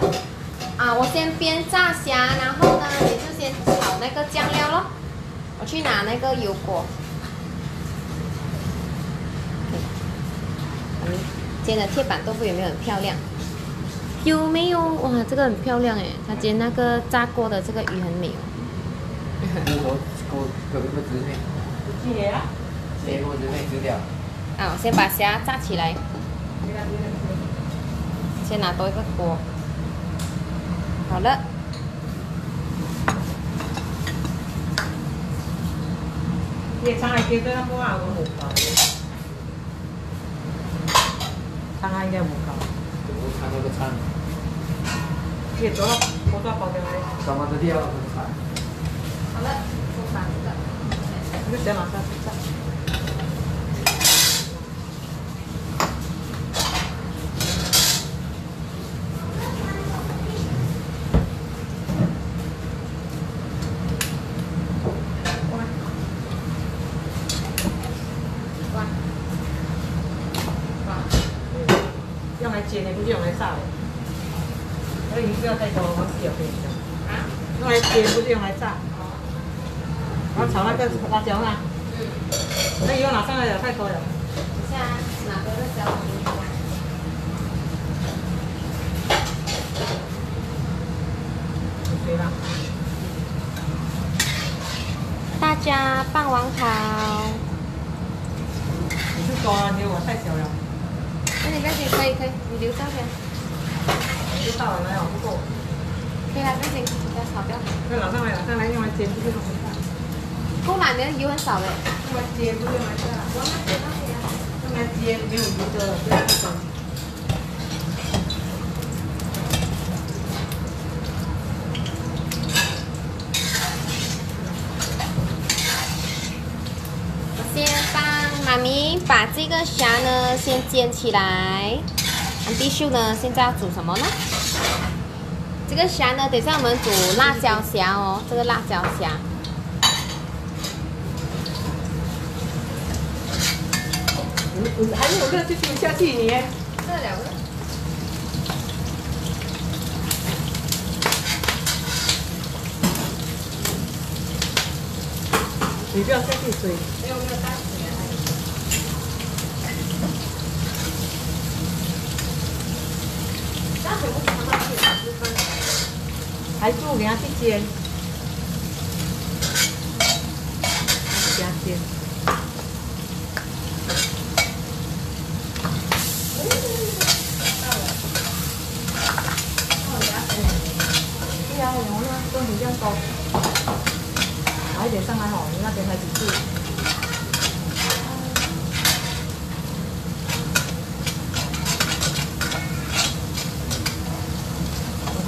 啊，我先煸炸虾，然后呢，你就先炒那个酱料咯。我去拿那个油锅。嗯，今天的铁板豆腐有没有很漂亮？有没有哇这个很漂亮哎他煎那个炸过的这个鱼很美哦。啊我丢掉先把虾炸起来。先拿多一个锅。好了。可还可以跟他播我没发刚刚应该不看也做了好多包的来，什么的第二个菜，好了，做三个。你先拿下去炸。哇哇，用来煎的，不是用来炸的。所以你不要太多，我自己有可以的。啊？用来煎不是用来炸。然后炒那个辣椒啊，嗯，那油拿上来了，太多了。等下哪个的小碗给你看？对啦，大家傍晚好。你是说牛我太小了，那你不要紧，可以可以，你留照片，知道了没有？不够，可以来，不行，不要炒掉。那拿上来，拿上来用来煎不是用来炸，够满的油很少嘞。用来煎不是用来炸，我那给那些。用来煎没有油的，不要这种。我先帮妈咪把这个虾呢先煎起来。安迪秀呢，现在要煮什么呢？这个虾呢，等一下我们煮辣椒虾哦，这个辣椒虾。我还没有热就丢下去你。这两个。你不要下去水。没有没有大水啊。大水不放上去，是分。还煮给它去煎，给它煎。对呀，我那都你这样高，拿一点上来好，你那边才几度？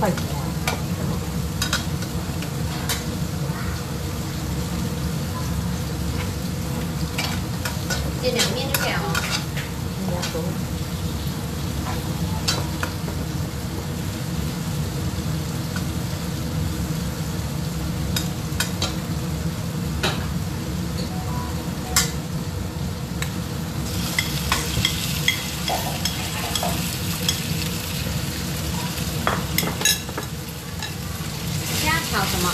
快点啊！煎两面就可以了哦。你要熟。现在炒什么？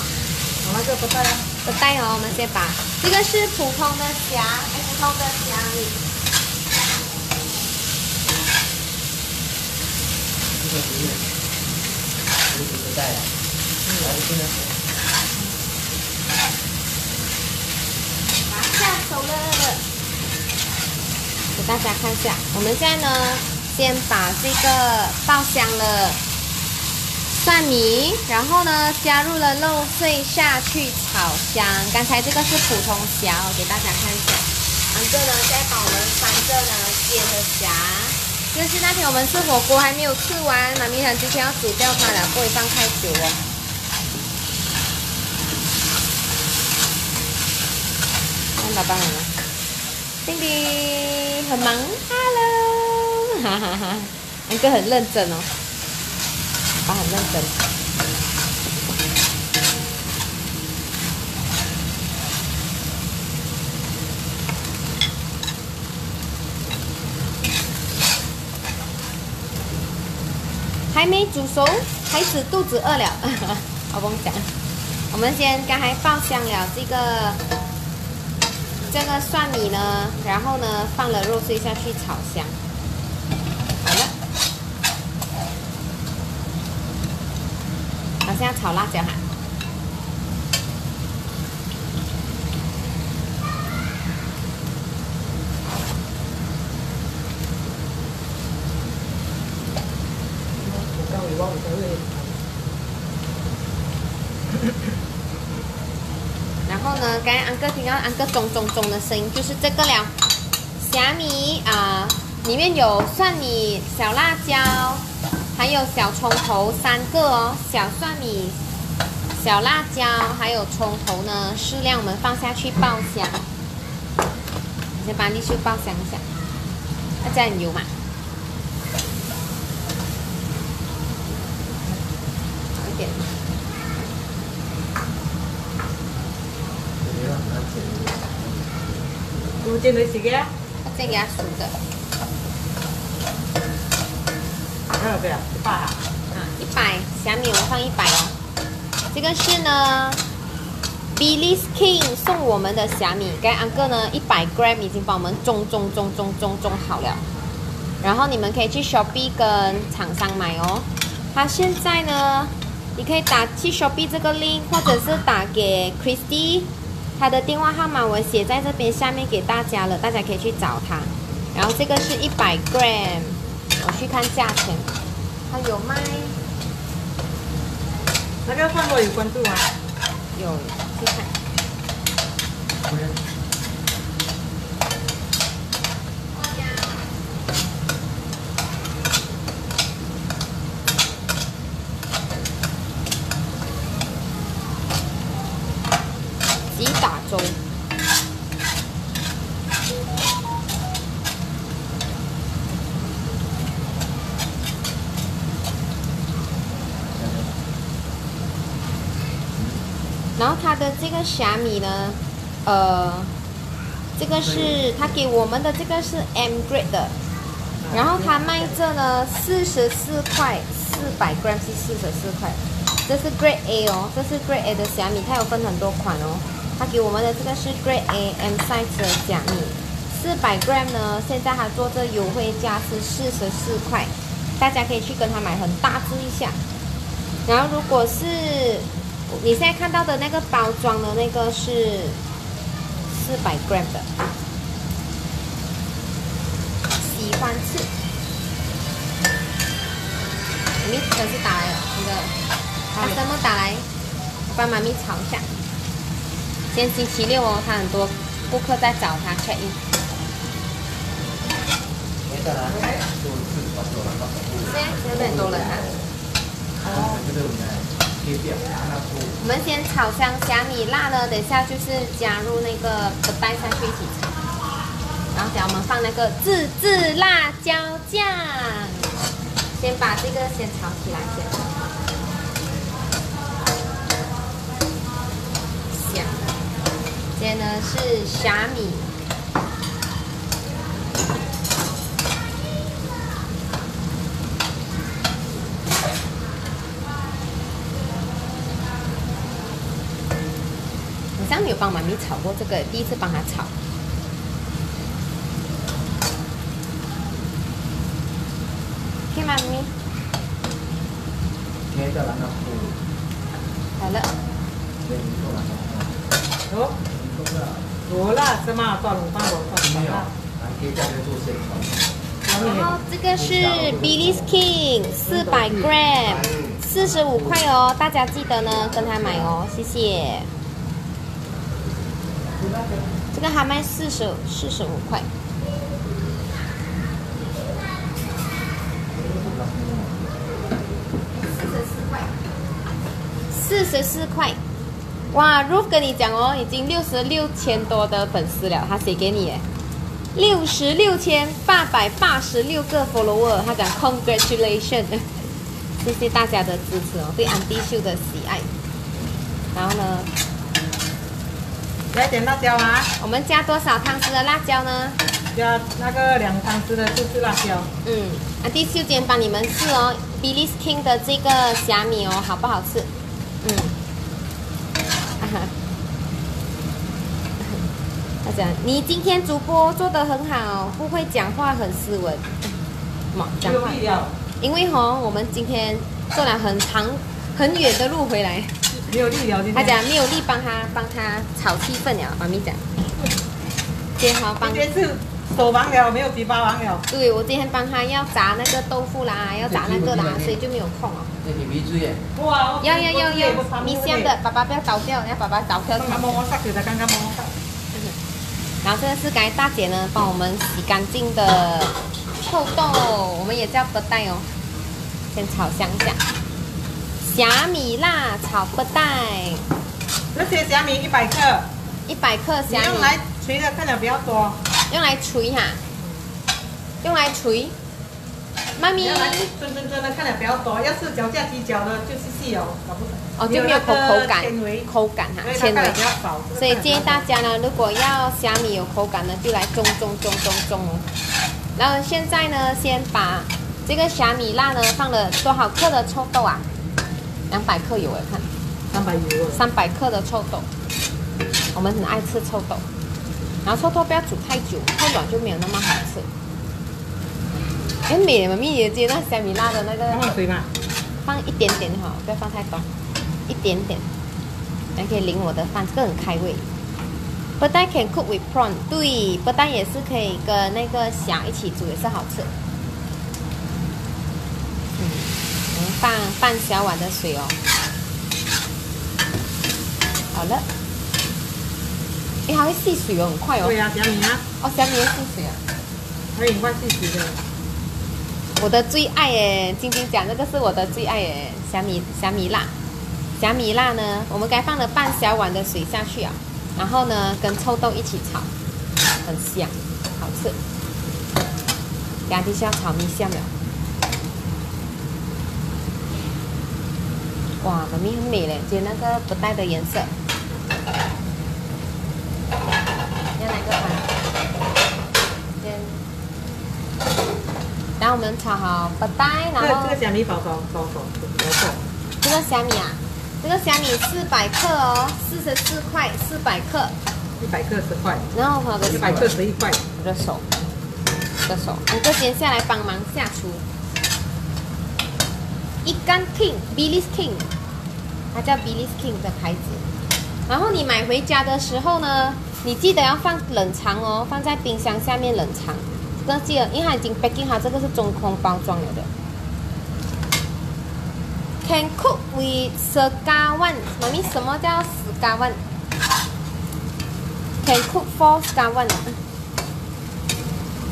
我那个不带啊，不带哦，我们先把这个是普通的虾，哎，普通的虾米。这个不是，这个不带的，还是真的。把它下手了。给大家看一下，我们现在呢，先把这个爆香了蒜米，然后呢加入了肉碎下去炒香。刚才这个是普通虾，我给大家看一下。然后呢，再把我们三个呢煎的虾，就是那天我们吃火锅还没有吃完，妈咪想今天要煮掉它了，不会放太久哦。看老板了吗？很忙，Hello，哈哈哈，安哥很认真哦，爸很认真。还没煮熟，孩子肚子饿了。我不讲，我们先刚才爆香了这个这个蒜米呢，然后呢放了肉碎下去炒香。好了，好，像炒辣椒哈。我刚尾巴我才会。然后后呢，你要安哥听到安哥咚咚咚的声音，就是这个了。虾米啊、里面有蒜米、小辣椒，还有小葱头三个哦，小蒜米、小辣椒还有葱头呢，适量我们放下去爆香。先把丽秀爆香一下，要加点油嘛。好一点。有煎的几个，再给它熟的嗯对啊，一百啊，啊，一百虾米我们放一百哦。这个是呢，Billy's King 送我们的虾米，该安哥呢一百 gram 已经帮我们种种种种种种好了。然后你们可以去 Shopee 跟厂商买哦。他现在呢，你可以打去 Shopee 这个 link，或者是打给 Christy，他的电话号码我写在这边下面给大家了，大家可以去找他。然后这个是一百 gram，我去看价钱，他有卖，那个饭我有关注吗？有去看。吉打州。然后它的这个虾米呢，呃，这个是他给我们的这个是 M grade 的，然后它卖这呢四十四块，四百 gram 是四十四块，这是 Grade A 哦，这是 Grade A 的虾米，它有分很多款哦。它给我们的这个是 Grade A M size 的虾米，四百 gram 呢，现在它做这优惠价是四十四块，大家可以去跟他买，很大只一下。然后如果是你现在看到的那个包装的那个是四百 gram 的，喜欢吃。妈咪可是打来了，那个把什么打来？帮妈咪炒一下。今天星期六哦，他很多顾客在找他 check in。没得啦，就是我做那个服务，现在有点多人啊。哦，我们先炒香虾米辣呢，等一下就是加入那个不带下去一起炒，然后等下我们放那个自制辣椒酱，先把这个先炒起来先。香，今天呢是虾米。好像没有帮妈咪炒过这个，第一次帮她炒。听，妈咪？贴的那个服务，好了，对，你做那个服务，有你做的有啦，什么大龙饭我放没有，啦。俺贴在这做现场。然后这个是 Billy's King 四百 gram，四十五块哦，大家记得呢跟他买哦，谢谢。这个还卖四十四十五块。四十四块，四十四块，哇！Roof 跟你讲哦，已经六十六千多的粉丝了，他写给你耶，六十六千八百八十六个 follower，他讲 congratulation，谢谢大家的支持哦，对安迪秀的喜爱。然后呢，来点辣椒啊，我们加多少汤匙的辣椒呢？加那个两汤匙的就是辣椒。嗯，啊，第秀今天帮你们试哦，Billy's King 的这个虾米哦，好不好吃？嗯，啊哈，他讲你今天主播做的很好，不会讲话，很斯文。嘛，讲话，因为哦，我们今天坐了很长很远的路回来，没有力了今天。他讲没有力帮他帮他炒气氛了，妈咪讲，接好帮今天是手忙了，没有嘴巴忙了。对，我今天帮他要炸那个豆腐啦，要炸那个啦，所以就没有空哦。这是米水的，哇！要要要要，米香的，爸爸不要倒掉，要爸爸倒掉。刚刚摸摸下去的，刚刚摸摸下。然后这个是刚才大姐呢帮我们洗干净的臭豆，我们也叫不带哦。先炒香一下，虾米辣炒不带，那些虾米一百克，一百克虾米用来捶的看着比较多，用来捶哈，用来捶。妈咪你用来蒸蒸蒸的看着比较多，要是脚架鸡脚的就是细哦，搞不哦就没有口口感，口感哈所以它纤维比较少。所以建议大家呢，如果要虾米有口感呢，就来中中中中中哦。然后现在呢，先把这个虾米辣呢放了多少克的臭豆啊？两百克有我看，三百油了，三百克的臭豆，我们很爱吃臭豆。然后臭豆不要煮太久，太软就没有那么好吃。哎，美妈咪也接那虾米辣的那个，放水嘛，放一点点哈，不要放太多，一点点，还可以淋我的饭，这个很开胃。不但 can cook with prawn，对，不但也是可以跟那个虾一起煮，也是好吃。嗯，我们放半小碗的水哦。好了，你，还会吸水哦，很快哦对。啊，小米啊，哦，小米也吸水啊。可以很快吸水的，我的最爱耶，晶晶讲这个是我的最爱耶，小米小米辣，小米辣呢，我们该放了半小碗的水下去啊，然后呢跟臭豆一起炒，很香，好吃。等下底下炒米香了，哇，妈咪很美嘞，今天那个不带的颜色，要哪个盘？先。然后我们炒好不带，然后这个这个虾米包包包装包装，这个虾米啊，这个虾米四百克哦，四十四块，四百克。一百克十块，然后我的一百克十一块，我的手，我的手，你这边下来帮忙下厨。一干 King Billy's King，它叫 Billy's King 的牌子。然后你买回家的时候呢，你记得要放冷藏哦，放在冰箱下面冷藏。这个记得，因为它已经 packing 好，这个是中空包装了的。Can cook with sekawan，妈咪，什么叫 sekawan？Can cook for sekawan。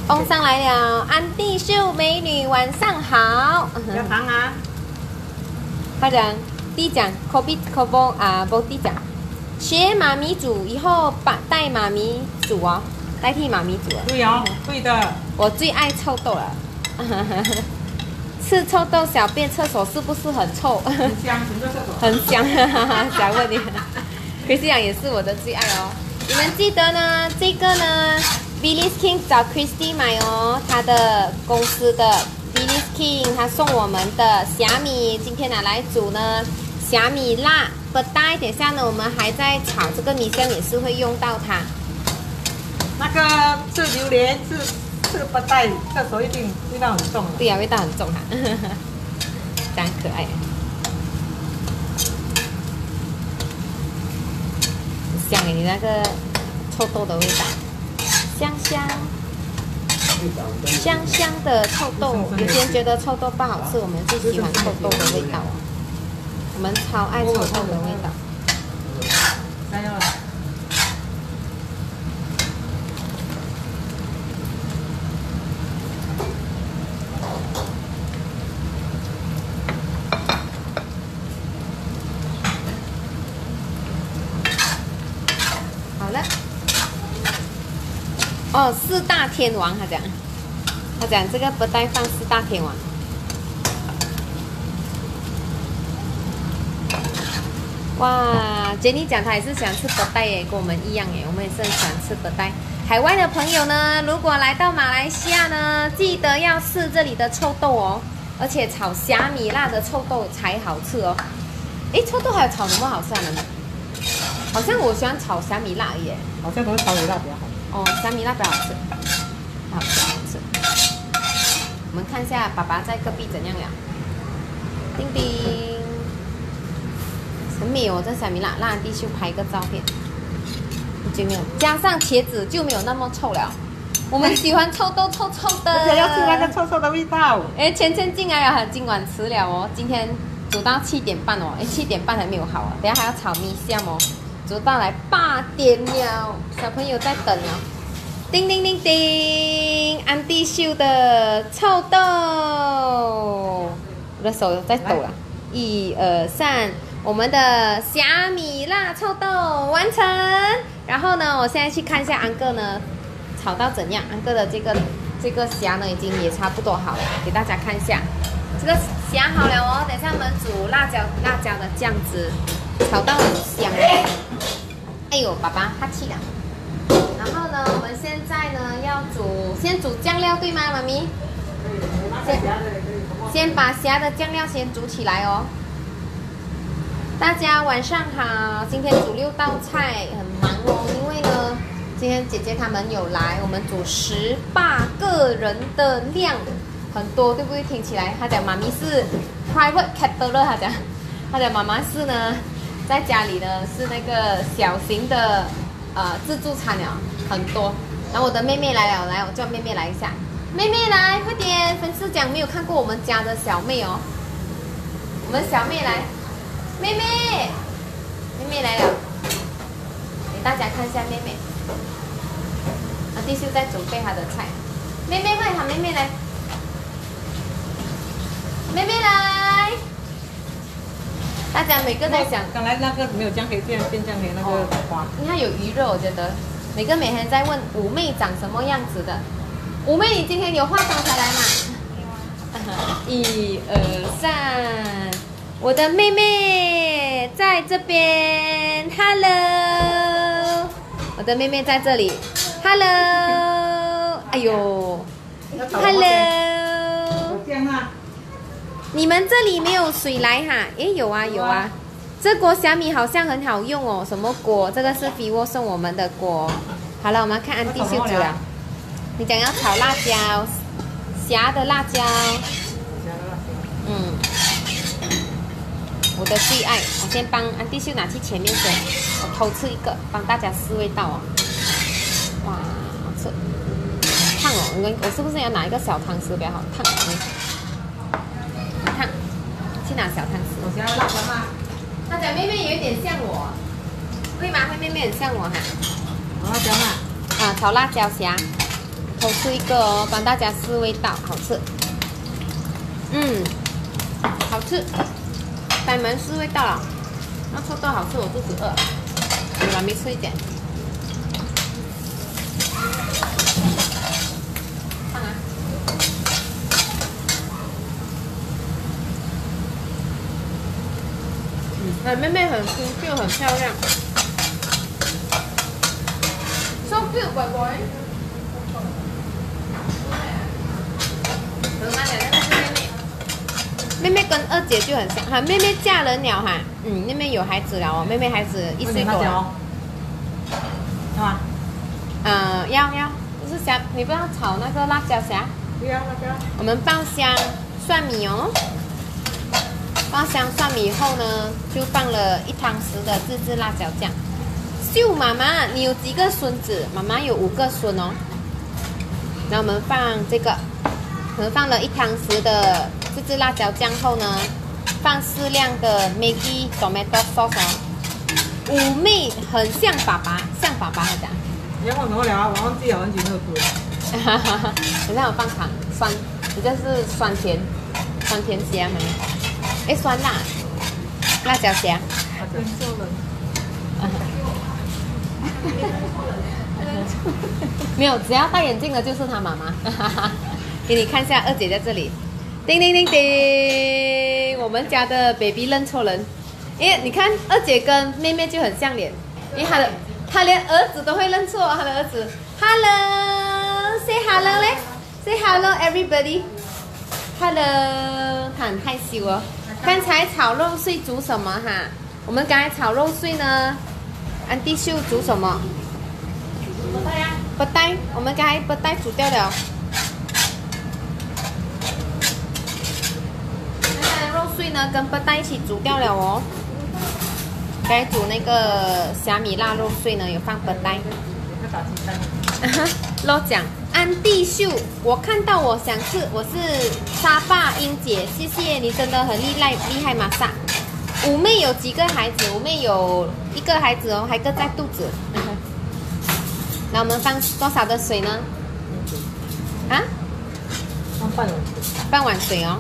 翁上来了，安迪秀美女，晚上好。要糖啊，他讲，第一讲 Kobe Kobo 啊，不，第一讲，学妈咪煮，以后把带妈咪煮哦，代替妈咪煮啊。对哦，对的，我最爱臭豆了，吃臭豆小便厕所是不是很臭？很香，整个厕所。很香，想问你，Christian 也是我的最爱哦。你们记得呢，这个呢，Billy's King 找 Christy 买哦，他的公司的 Billy's King，他送我们的虾米，今天拿来煮呢，虾米辣不带。等下呢，我们还在炒这个米线，也是会用到它。那个吃榴莲吃吃不带，厕所一定味道很重的。对呀、味道很重哈，真可爱。很香诶，你那个臭豆的味道，香香香香的臭豆。有些人觉得臭豆不好吃，我们是喜欢臭豆的味道。我们超爱臭豆的味道。加油了，好了。哦，四大天王，他讲，他讲这个不带饭是大天王。哇，杰尼讲他也是喜欢吃不带耶，跟我们一样耶，我们也是很喜欢吃不带。海外的朋友呢，如果来到马来西亚呢，记得要吃这里的臭豆哦，而且炒虾米辣的臭豆才好吃哦。诶，臭豆还有炒什么好吃啊？你们？好像我喜欢炒虾米辣耶。好像都是炒米辣比较好。哦，虾米辣比较好吃，好吃好吃。我们看一下爸爸在隔壁怎样了。叮叮，很美哦，这小米辣，让弟秀拍个照片。就没有加上茄子就没有那么臭了。我们喜欢臭豆臭臭的，而且要吃那个臭臭的味道。哎，芊芊进来了，今晚吃了哦，今天煮到七点半哦，哎，七点半还没有好啊，等下还要炒米线哦，煮到来八点了，小朋友在等哦。叮叮叮叮，安迪秀的臭豆，我的手在抖了，一二三，我们的虾米辣臭豆完成。然后呢，我现在去看一下安哥呢炒到怎样，安哥的这个这个虾呢已经也差不多好了，给大家看一下，这个虾好了哦，等一下我们煮辣椒辣椒的酱汁，炒到很香。哎呦，爸爸哈气了。然后呢，我们现在呢要煮，先煮酱料对吗，妈咪？先先把虾的酱料先煮起来哦。大家晚上好，今天煮六道菜很忙哦，因为呢，今天姐姐她们有来，我们煮十八个人的量，很多对不对？听起来，她讲妈咪是 private caterer，她讲，她讲妈妈是呢，在家里呢是那个小型的呃自助餐了，很多。然后我的妹妹来了，来，我叫妹妹来一下，妹妹来，快点！粉丝讲没有看过我们家的小妹哦，我们小妹来。妹妹，妹妹来了，给大家看一下妹妹。阿弟秀在准备他的菜，妹妹快喊妹妹来，妹妹来。大家每个在想，刚才那个没有姜黑，现在变姜黑那个花。你看有鱼肉，我觉得。每个每天在问五妹长什么样子的。五妹，你今天有化妆才来吗？一二三，我的妹妹在这边，Hello，我的妹妹在这里，Hello，哎呦，Hello，姜啊，你们这里没有水来哈？诶，有啊有啊，这锅小米好像很好用哦。什么锅？这个是 vivo 送我们的锅。好了，我们看安迪秀煮了。你讲要炒辣椒，虾的辣椒，嗯，我的最爱。我先帮安迪秀拿去前面先，我偷吃一个，帮大家试味道哦。哇，好吃，烫哦！我我是不是要拿一个小汤匙比较好？烫，嗯，很烫，去拿小汤匙。我想要辣椒吗？他讲妹妹有一点像我，会吗？会妹妹很像我哈。辣椒吗？啊，炒辣椒虾，偷吃一个哦，帮大家试味道，好吃。嗯，好吃，开门试味道了。那臭豆好吃，我肚子饿，我还没吃一点。哎，妹妹很清秀，很漂亮。马的那个妹妹，妹妹跟二姐就很像哈。妹妹嫁人了哈，嗯，妹妹有孩子了哦，妹妹孩子一岁多了。哦。要吗？嗯，要要，就是虾，你不要炒那个辣椒虾，不要辣椒。我们爆香蒜米哦。爆香蒜米以后呢，就放了一汤匙的自制辣椒酱。秀妈妈，你有几个孙子？妈妈有五个孙哦。那我们放这个，我们放了一汤匙的自制辣椒酱后呢，放适量的 Maggi tomato sauce 哦。五妹很像爸爸，像爸爸的。你要放什么料啊？我忘记了，很久没有煮了。哈哈哈，等下我放糖酸，你这是酸甜酸甜虾吗？哎，酸辣辣椒虾。真做了。没有，只要戴眼镜的就是他妈妈。给你看一下，二姐在这里。叮叮叮叮，我们家的 baby 认错人。因为你看二姐跟妹妹就很像脸，因为她的她连儿子都会认错，她的儿子。Hello，say hello 嘞，say hello everybody。Hello，他很害羞哦。刚才炒肉碎煮什么哈？我们刚才炒肉碎呢，安迪秀煮什么？不带呀。不带，我们刚才不带煮掉了。刚才肉碎呢跟不带一起煮掉了哦。该煮那个虾米辣肉碎呢，有放不带。要打鸡蛋。肉酱，安迪秀，我看到我想吃，我是沙发英姐，谢谢你，真的很厉害厉害玛莎。五妹有几个孩子？五妹有一个孩子哦，还一个在肚子。那我们放多少的水呢？啊，放半碗。半碗水哦。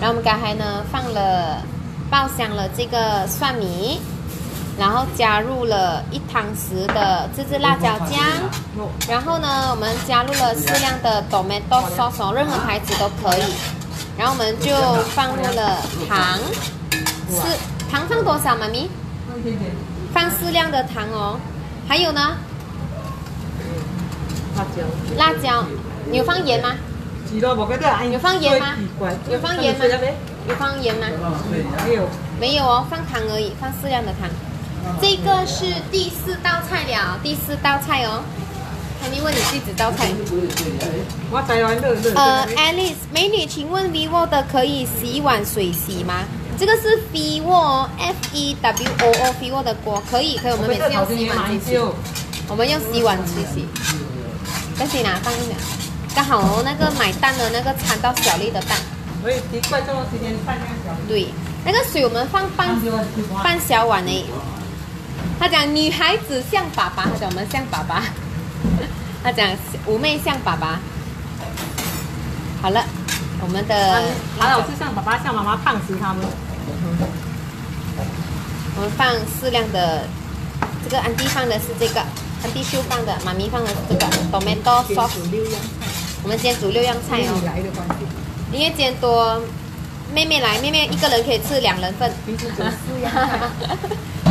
然后我们刚才呢放了爆香了这个蒜米，然后加入了一汤匙的自制辣椒酱，然后呢我们加入了适量的 tomato sauce，哦任何牌子都可以。然后我们就放入了糖，是糖放多少，妈咪？放一点点放适量的糖哦。还有呢，辣椒。辣椒，你有放盐吗？有放盐吗有放盐吗有放盐吗？没有。没有哦，放糖而已，放适量的糖。这个是第四道菜了，第四道菜哦。还没问你第几道菜？我台湾热热。呃，Alice 美女，请问 vivo 的可以洗碗水洗吗？这个是 vivo 哦，F E W O O vivo 的锅，可以，可以，我们每次用洗碗机洗，我们用洗碗机洗。再洗拿放一点？刚好哦，那个买蛋的那个掺到小粒的蛋。我也奇怪，这么时间半量小。对，那个水我们放半半小碗而已。他讲女孩子像爸爸，他讲我们像爸爸。他讲五妹像爸爸。好了，我们的还有是像爸爸像妈妈胖死他们。我们放适量的，这个安迪放的是这个，安迪秀放的，妈咪放的是这个 tomato sauce。我们今天煮六样菜哦。因为今天多妹妹来，妹妹一个人可以吃两人份。今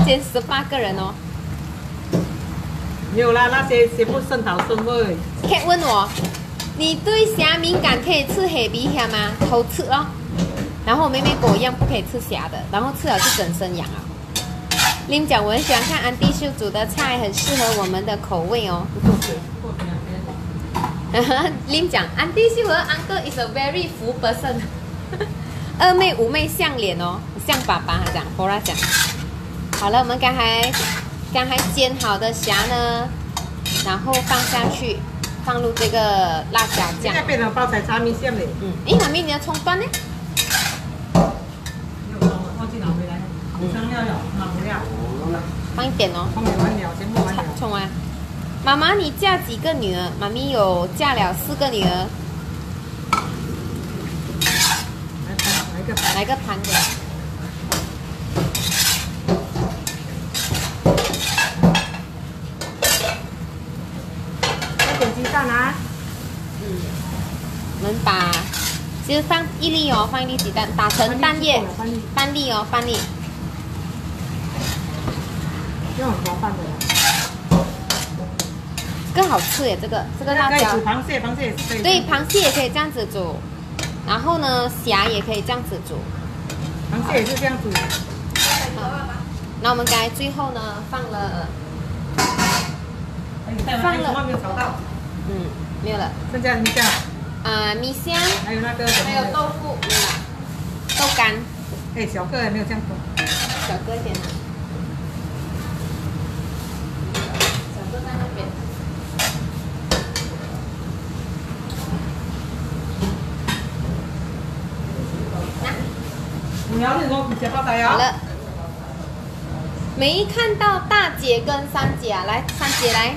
天十八个人哦。没有啦，那些全部圣桃顺味。Kat 问我，你对虾敏感，可以吃黑皮虾吗？偷吃哦。然后我妹妹跟我一样不可以吃虾的，然后吃了就整身痒啊。林讲我很喜欢看安迪秀煮的菜，很适合我们的口味哦。林讲安迪秀和 Uncle is a very 福 person。二妹五妹像脸哦，像爸爸。他讲 r a 讲。好了，我们刚才刚才煎好的虾呢，然后放下去，放入这个辣椒酱现在。变成包菜炒米线嘞。嗯，诶，妈咪，你的葱段呢？没有装了，忘记拿回来。香料有，拿不了。放一点哦。后面完了，全部完了。葱啊！妈妈，你嫁几个女儿？妈咪有嫁了四个女儿。来来个。盘子。要点鸡蛋啊！嗯，我们把其实放一粒哦，放一粒鸡蛋，打成半叶，半粒哦，半粒。用很多放的。更好吃耶，这个这个辣椒。煮螃蟹，螃蟹也是可以。对，螃蟹也可以这样子煮，然后呢，虾也可以这样子煮。螃蟹也是这样煮。那我们刚才最后呢放了，放了。没有炒到。嗯，没有了。剩下米酱。啊，米香。还有那个。还有豆腐，没有了。豆干。哎，小个也没有这样多。小个一点。小个在那边。好啊。了。没看到大姐跟三姐啊，来，三姐来。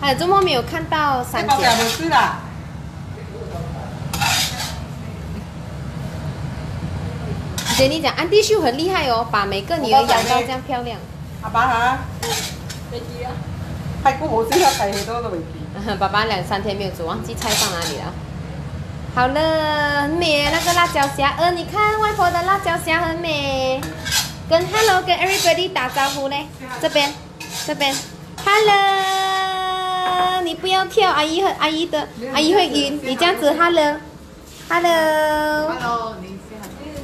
还有周末没有看到三姐。包饺子是啦。姐，你讲安迪秀很厉害哦，把每个女儿养到这样漂亮。阿爸哈。飞机啊。太古冇知道睇戲多都未記。爸爸两三天没有煮，忘记菜放哪里了。好了，很美那个辣椒虾，呃，你看外婆的辣椒虾很美。跟 Hello 跟 Everybody 打招呼嘞，这边这边，Hello，你不要跳，阿姨和阿姨的阿姨会晕，你这样子 Hello Hello。Hello。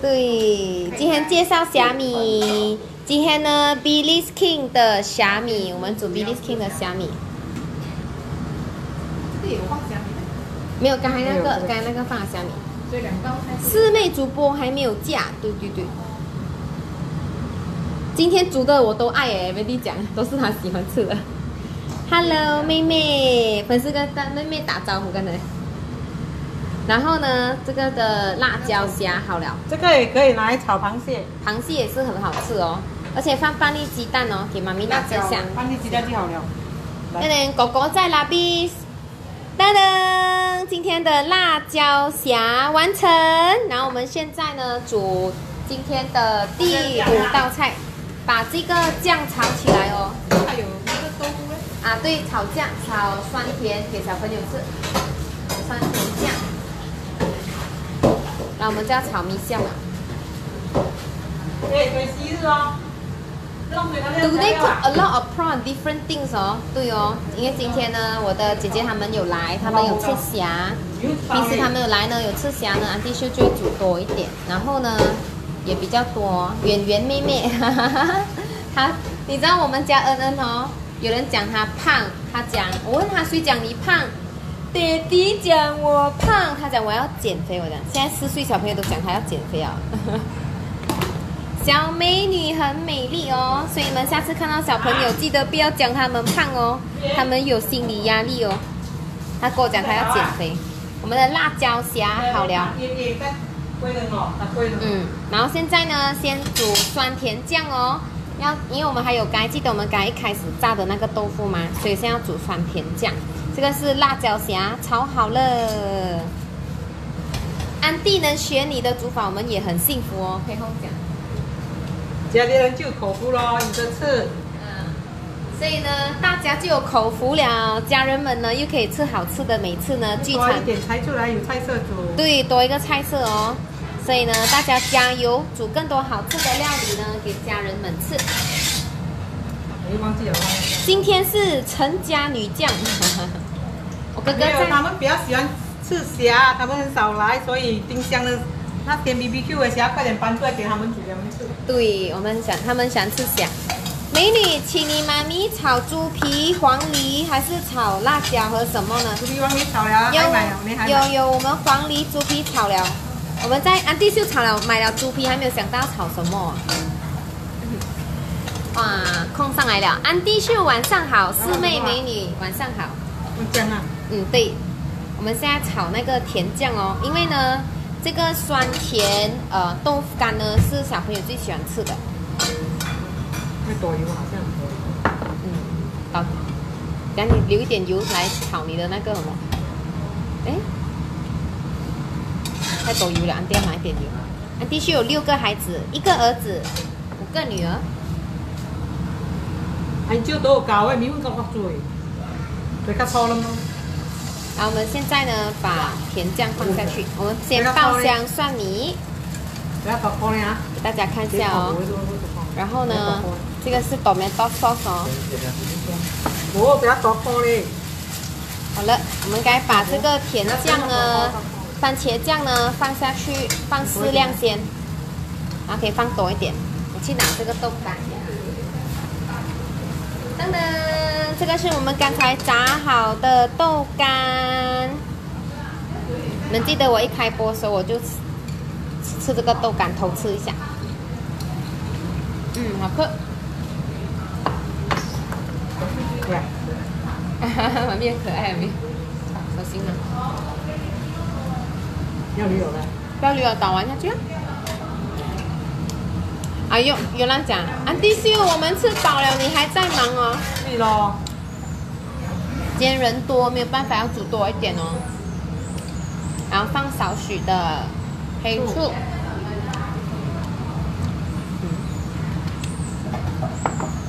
对，今天介绍虾米，今天呢 Billy's King 的虾米，我们煮 Billy's King 的虾米。没有，刚才那个刚才那个放了虾米。所以两道菜。四妹主播还没有嫁，对对对。今天煮的我都爱哎，没你讲，都是她喜欢吃的。Hello，妹妹，粉丝跟跟妹妹打招呼，刚才。然后呢，这个的辣椒虾好了，这个也可以拿来炒螃蟹，螃蟹也是很好吃哦，而且放半粒鸡蛋哦，给妈咪拿这下。放粒鸡蛋就好了。那人，狗狗在拉比，噔噔，今天的辣椒虾完成。然后我们现在呢，煮今天的第五道菜，把这个酱炒起来哦。还有那个豆腐嘞，啊，对，炒酱，炒酸甜给小朋友吃，酸甜酱。然后我们就要炒米线了。可以可以昔日哦。Do they cook 啊 a lot of prawn different things 哦？对哦，因为今天呢，我的姐姐她们有来，她们有吃虾。平时他们有来呢，有吃虾呢，安弟秀就会煮多一点，然后呢也比较多。圆圆妹妹，哈哈哈哈，她你知道我们家恩恩哦，有人讲她胖，她讲我问她谁讲你胖，爹地讲我胖，她讲我要减肥，我讲现在四岁小朋友都讲她要减肥啊。小美女很美丽哦，所以你们下次看到小朋友，记得不要讲他们胖哦，他们有心理压力哦。她跟我讲她要减肥。我们的辣椒虾好了。嗯，然后现在呢，先煮酸甜酱哦。要，因为我们还有刚才记得我们刚才一开始炸的那个豆腐吗？所以现在要煮酸甜酱。这个是辣椒虾，炒好了。安迪能学你的煮法，我们也很幸福哦。配后讲。家里人就有口福咯，有的吃。嗯，所以呢，大家就有口福了，家人们呢又可以吃好吃的，每次呢聚餐多一点菜出来，有菜色煮。对，多一个菜色哦。所以呢，大家加油，煮更多好吃的料理呢，给家人们吃。哎，忘记了忘记了。今天是陈家女将，我哥哥他在。们比较喜欢吃虾，他们很少来，所以冰箱的那天 B B Q 的虾快点搬出来给他们煮，给他们吃。对我们想，他们想吃虾。美女，请你妈咪炒猪皮、黄梨，还是炒辣椒和什么呢？猪皮黄梨炒了，有？有有，我们黄梨猪皮炒了，我们在安迪秀炒了，买了猪皮，还没有想到炒什么。哇，空上来了，安迪秀晚上好，四妹美女晚上好。啊，嗯，对，我们现在炒那个甜酱哦，因为呢，这个酸甜呃豆腐干呢是小朋友最喜欢吃的。那多油好像。嗯，好，等你留一点油来炒你的那个什么？哎，太多油了，安迪要买一点油。安迪是有六个孩子，一个儿子，五个女儿。係朝到教嘅，免咁惡做，佢較錯啦嘛。然后我们现在呢，把甜酱放下去，我们先爆香蒜米，佢一百顆咧嚇，给大家看一下哦。然后呢，这个是 tomato sauce 哦。我俾一百顆咧，好了，我们该把这个甜酱呢，番茄酱呢放下去，放适量先，然后可以放多一点。我去拿这个豆干。噔噔，这个是我们刚才炸好的豆干。你们记得我一开播的时候我就吃吃这个豆干，偷吃一下。嗯，好喝。對，妈咪很可爱，妈咪，小心啊！要旅遊啦。不要留了，倒完下去啊！哎呦，有人讲，安迪秀，我们吃饱了，你还在忙哦。是咯，今天人多，没有办法，要煮多一点哦。然后放少许的黑醋。嗯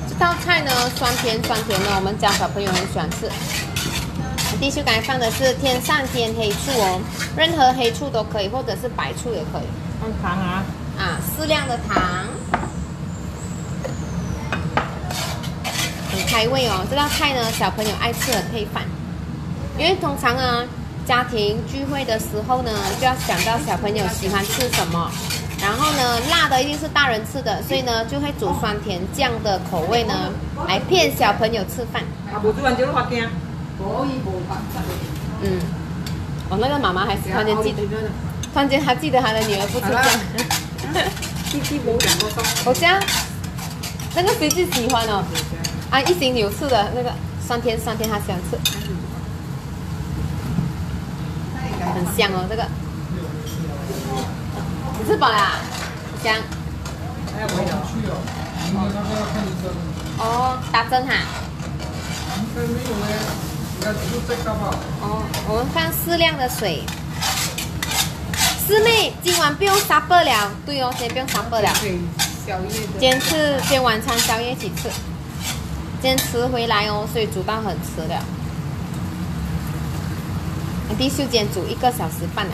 這道菜呢，酸甜酸甜的，我们家小朋友很喜欢吃。安迪秀剛才放的是天上天黑醋哦，任何黑醋都可以，或者是白醋也可以。放糖啊，啊，适量的糖，很开胃哦。这道菜呢，小朋友爱吃很配饭，因为通常呢，家庭聚会的时候呢，就要想到小朋友喜欢吃什么，然后呢，辣的一定是大人吃的，所以呢，就会煮酸甜酱的口味呢，来骗小朋友吃饭。我、那个妈妈还是突然间记得，突然间她记得她的女儿不吃酱。啲啲冇人個心。我家那个谁最喜欢哦？啊，一行有吃的那个酸甜酸甜，他喜欢吃，很香哦，这个。你吃饱了、啊？香。还有没有？去哦，打针哈。应该没有嘞，应该只是这个吧。哦，我们放适量的水。师妹，今晚不用沙贝了。对哦，今天不用沙贝了。对宵夜的。今天吃，今天晚餐宵夜一起吃。今天吃回来哦，所以煮到很迟了。弟秀今天煮一个小时半了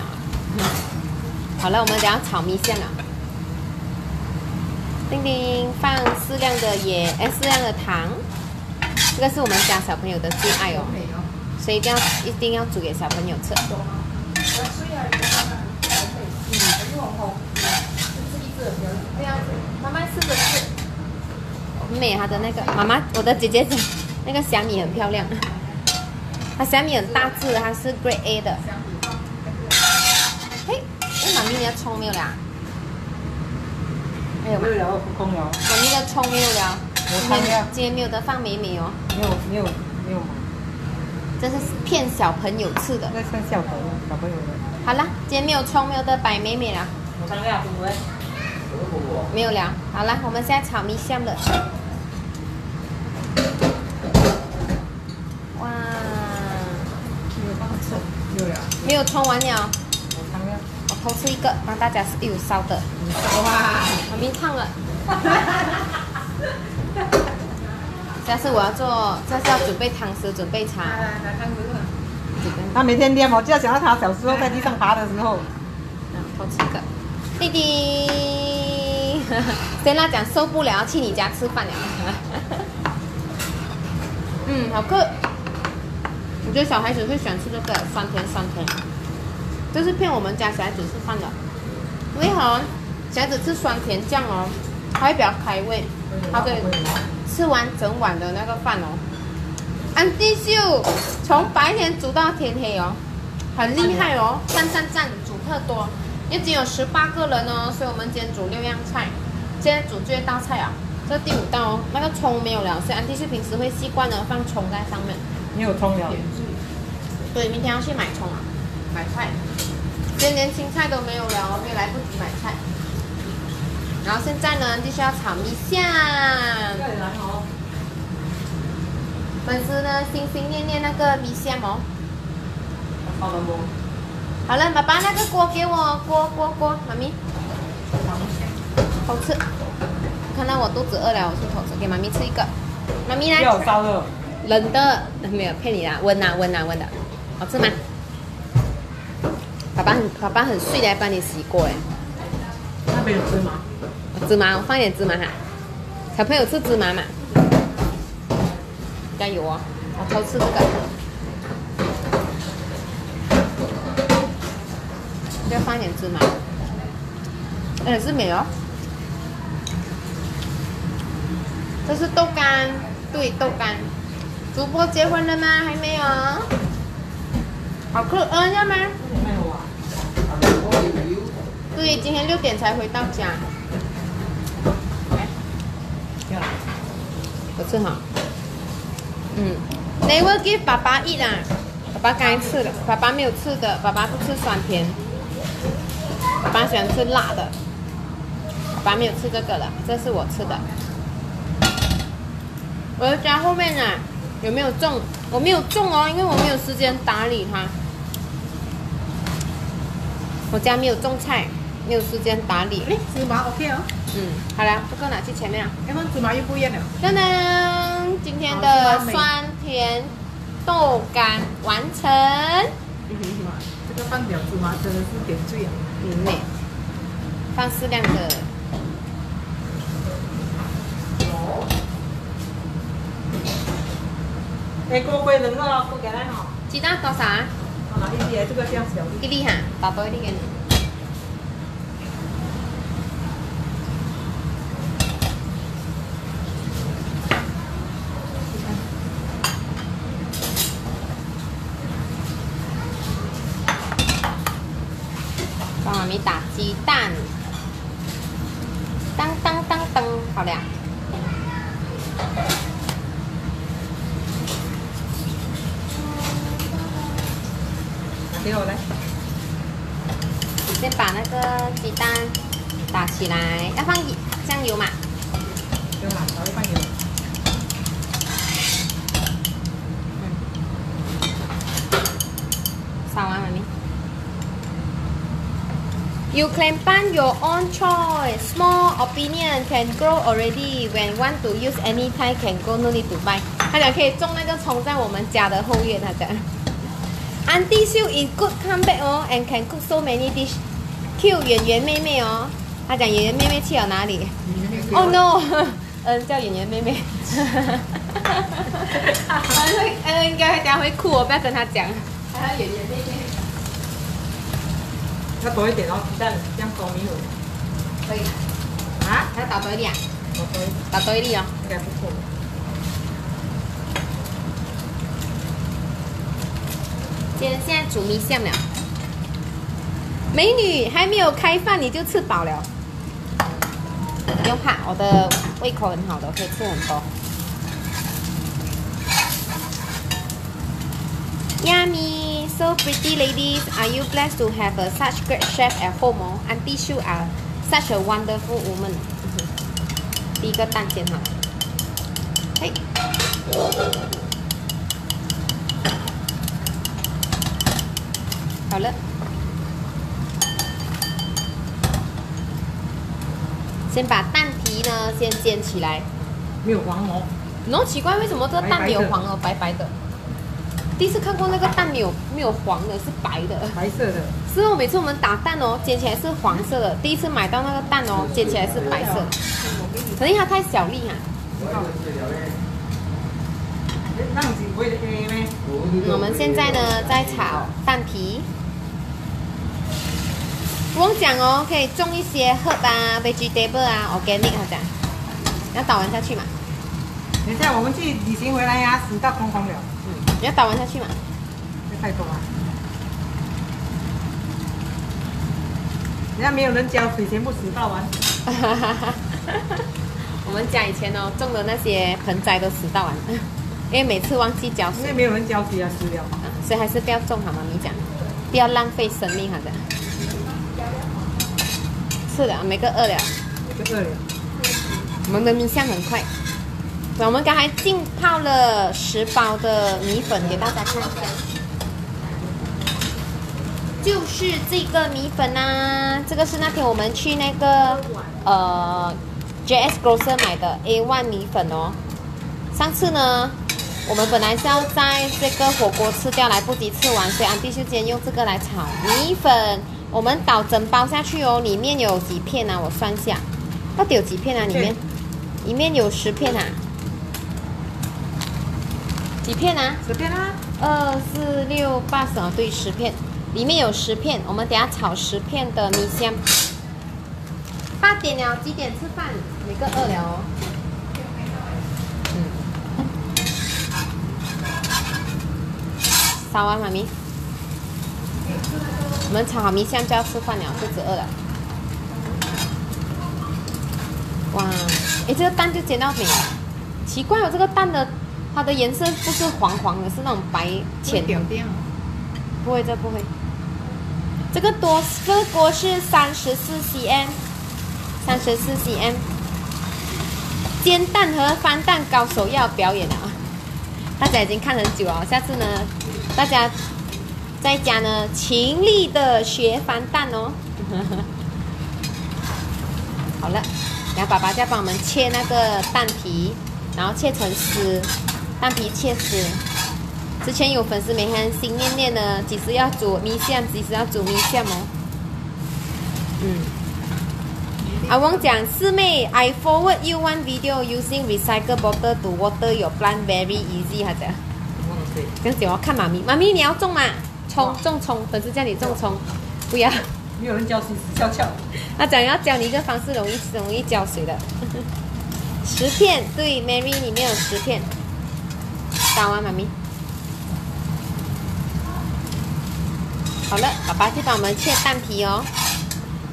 啊。好了，我们等下炒米线了。丁丁，放适量的盐，哎，适量的糖。这个是我们家小朋友的最爱哦，所以一定要一定要煮给小朋友吃。这样子，妈妈试着吃。很美，她的那个妈妈，我的姐姐讲，那个小米很漂亮，它小米很大只，它是 Grade A 的。嘿，哎，妈咪你要葱没有啦？没有了，不空了。妈咪的葱没有了，今看一下天今天没有得放美美哦，没有没有没有买，这是骗小朋友吃的。那算小朋友小朋友的。好了，今天没有葱，没有得摆美美了，没有了。好了，我们现在炒米线的。哇，没有放葱，有了。没有葱完了，我看一下。我偷吃一个，帮大家是有烧的。哇！妈咪烫了。下次我要做，下次要准备汤匙，准备茶。他每天练嘛，我就要想到他小时候在地上爬的时候。偷吃一个。弟弟，森拉讲受不了，去你家吃饭了。嗯，好吃。我觉得小孩子会喜欢吃这个酸甜酸甜，这是骗我们家小孩子吃饭的。因为好，小孩子吃酸甜酱哦，它会比较开胃，它可以吃完整碗的那个饭哦。安迪秀从白天煮到天黑哦，很厉害哦，赞赞赞，煮特多。也只有十八个人哦，所以我们今天煮六样菜，现在煮这道菜啊，这第五道哦，那个葱没有了，所以安迪秀平时会习惯的放葱在上面。你有葱了？对，明天要去买葱啊，买菜。今天连青菜都没有了，没有来不及买菜。然后现在呢，就是要炒米线。对，然后粉丝呢，心心念念那个米线哦。好了不？好了，爸爸那个锅给我，锅锅锅，妈咪好吃。看到我肚子饿了，我去偷吃，给妈咪吃一个。妈咪来，要烧的。冷的，没有骗你啦，温啊温啊温的，好吃吗？爸爸很爸爸很碎的，还帮你洗过哎。那边有芝麻。芝麻，我放点芝麻哈。小朋友吃芝麻嘛？加油哦！我偷吃这个。再放点芝麻。哎，是没有。这是豆干，对，豆干。主播结婚了吗？还没有。好吃，嗯，要吗？对，今天六点才回到家。我吃好。嗯，Never give 爸爸 eat 啦，爸爸该吃的，爸爸没有吃的，爸爸不吃酸甜，爸爸喜欢吃辣的，爸爸没有吃这个了，这是我吃的。我的家后面呢有没有种？我没有种哦，因为我没有时间打理它。我家没有种菜，没有时间打理。哎，芝麻 OK 哦。嗯，好了，不够拿去前面啊。哎，那芝麻又不一样了。噔噔，今天的酸甜豆干完成。这个放点芝麻真的是点缀啊。嗯美，放适量的。哎，锅灰冷了，不给他哈。鸡蛋多少啊？好了，一粒这个这样小一粒哈，打多一粒给你。帮妈咪打鸡蛋，当当当当，好了。给我来，先把那个鸡蛋打起来，要放酱油嘛？给我拿，稍微放油。扫完妈咪。You can find your own choice. Small opinion can grow already. When want to use any time can go, no need to buy. 他讲可以种那个葱在我们家的后院，他讲。Auntie Sue is good comeback 哦，and can cook so many dish. Q 圆圆妹妹哦，他讲圆圆妹妹去了哪里？Oh no，嗯，叫圆圆妹妹。他会，嗯，应该等下会哭，我不要跟他讲。还有圆圆。要多一点哦，鸡蛋这样高米有？可以，啊，还要打多一点啊，打多一点，打多一点哦。应该不错。今天现在煮米线了，美女还没有开饭你就吃饱了，不用怕，我的胃口很好的，可以吃很多。Yummy, so pretty ladies. Are you blessed to have a such great chef at home? Oh, Auntie Shu are such a wonderful woman. 第一个蛋煎哈，嘿，好了，先把蛋皮呢先煎起来。没有黄哦，喏，奇怪，为什么这个蛋没有黄哦，白白的？第一次看过那个蛋没有没有黄的，是白的。白色的，是哦，每次我们打蛋哦，煎起来是黄色的。第一次买到那个蛋哦，煎起来是白色的。可能它太小粒啊。我们现在呢在炒蛋皮。不用讲哦，可以种一些 herb 啊、vegetable 啊、organic 好讲。要倒完下去嘛？等一下我们去旅行回来呀，死到空空了，嗯，你要打完下去嘛？这太多了。人家没有人浇水，全部死到完。我们家以前哦种的那些盆栽都死到完了，因为每次忘记浇水因为，没有人浇水啊，死了。啊所以还是不要种好吗？你讲，不要浪费生命，好的。是的，每个饿了。就饿了。我们的米香很快。我们刚才浸泡了十包的米粉给大家看一下，就是这个米粉啊，这个是那天我们去那个呃 JS Grocer 买的 A1 米粉哦。上次呢，我们本来是要在这个火锅吃掉，来不及吃完，所以安迪就今天用这个来炒米粉。我们倒整包下去哦，里面有几片啊？我算一下，到底有几片啊？里面里面有十片啊？几片啊？十片啦，二四六八十哦，对，十片，里面有十片。我们等下炒十片的米香。八点了，几点吃饭？每个饿了哦。嗯。烧完妈咪，我们炒好米香就要吃饭了，肚子饿了。哇，哎，这个蛋就煎到没了。奇怪哦，这个蛋的它的颜色不是黄黄的，是那种白浅的。掉掉。不会，这不会。这个多这个锅是三十四 cm，三十四 cm。煎蛋和翻蛋高手要表演了啊！大家已经看很久了，下次呢，大家在家呢勤力的学翻蛋哦。好了，然后爸爸再帮我们切那个蛋皮，然后切成丝，蛋皮切丝。之前有粉丝每天心念念的，几时要煮米线，几时要煮米线哦。嗯。阿翁讲师妹，I forward you one video using recycle bottle to water your plant very easy，哈子。我都可以。这样子我要看妈咪，妈咪你要种吗？葱种葱，粉丝叫你种葱，不要。没有人浇水，死翘翘。他讲要教你一个方式，容易容易浇水的。十片，对，Mary 里面有十片。打完妈咪。好了，爸爸去帮我们切蛋皮哦。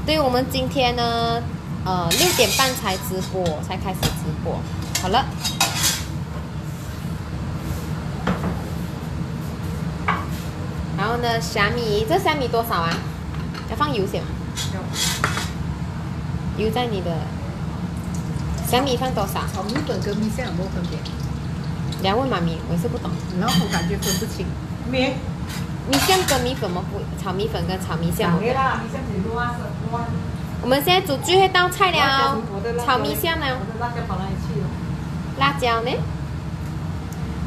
对，我们今天呢，呃，六点半才直播，才开始直播。好了。然后呢，虾米，这虾米多少啊？要放油先吗？油在你的虾米放多少？炒米粉跟米线有没有分别？你要问妈咪，我是不懂。然后我感觉分不清。米，米线跟米粉吗？不，炒米粉跟炒米线吗？啦，米线是乱色乱。我们现在煮最后一道菜了炒米线呢？辣椒跑哪里去了？辣椒呢？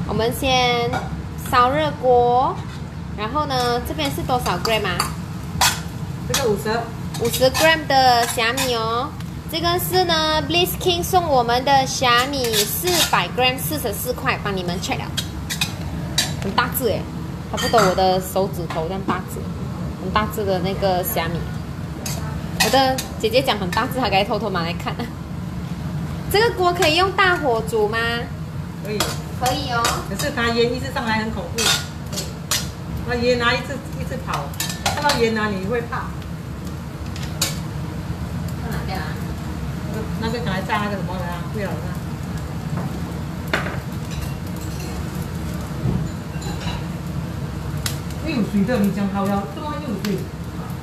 我们先烧热锅，然后呢，这边是多少 gram 啊？这个五十，五十 gram 的虾米哦。这个是呢，Bliss King 送我们的虾米四百 gram，四十四块，帮你们 check 了，很大只哎，差不多我的手指头这样大只，很大只的那个虾米。我的姐姐讲很大只，她该偷偷拿来看。这个锅可以用大火煮吗？可以。可以哦。可是它烟一直上来很恐怖，那烟啊一直一直跑，看到烟啊你会怕。放哪边啊？那个赶来炸那个什么的啊，对了啊。没有水的，你讲好了，怎么又有水？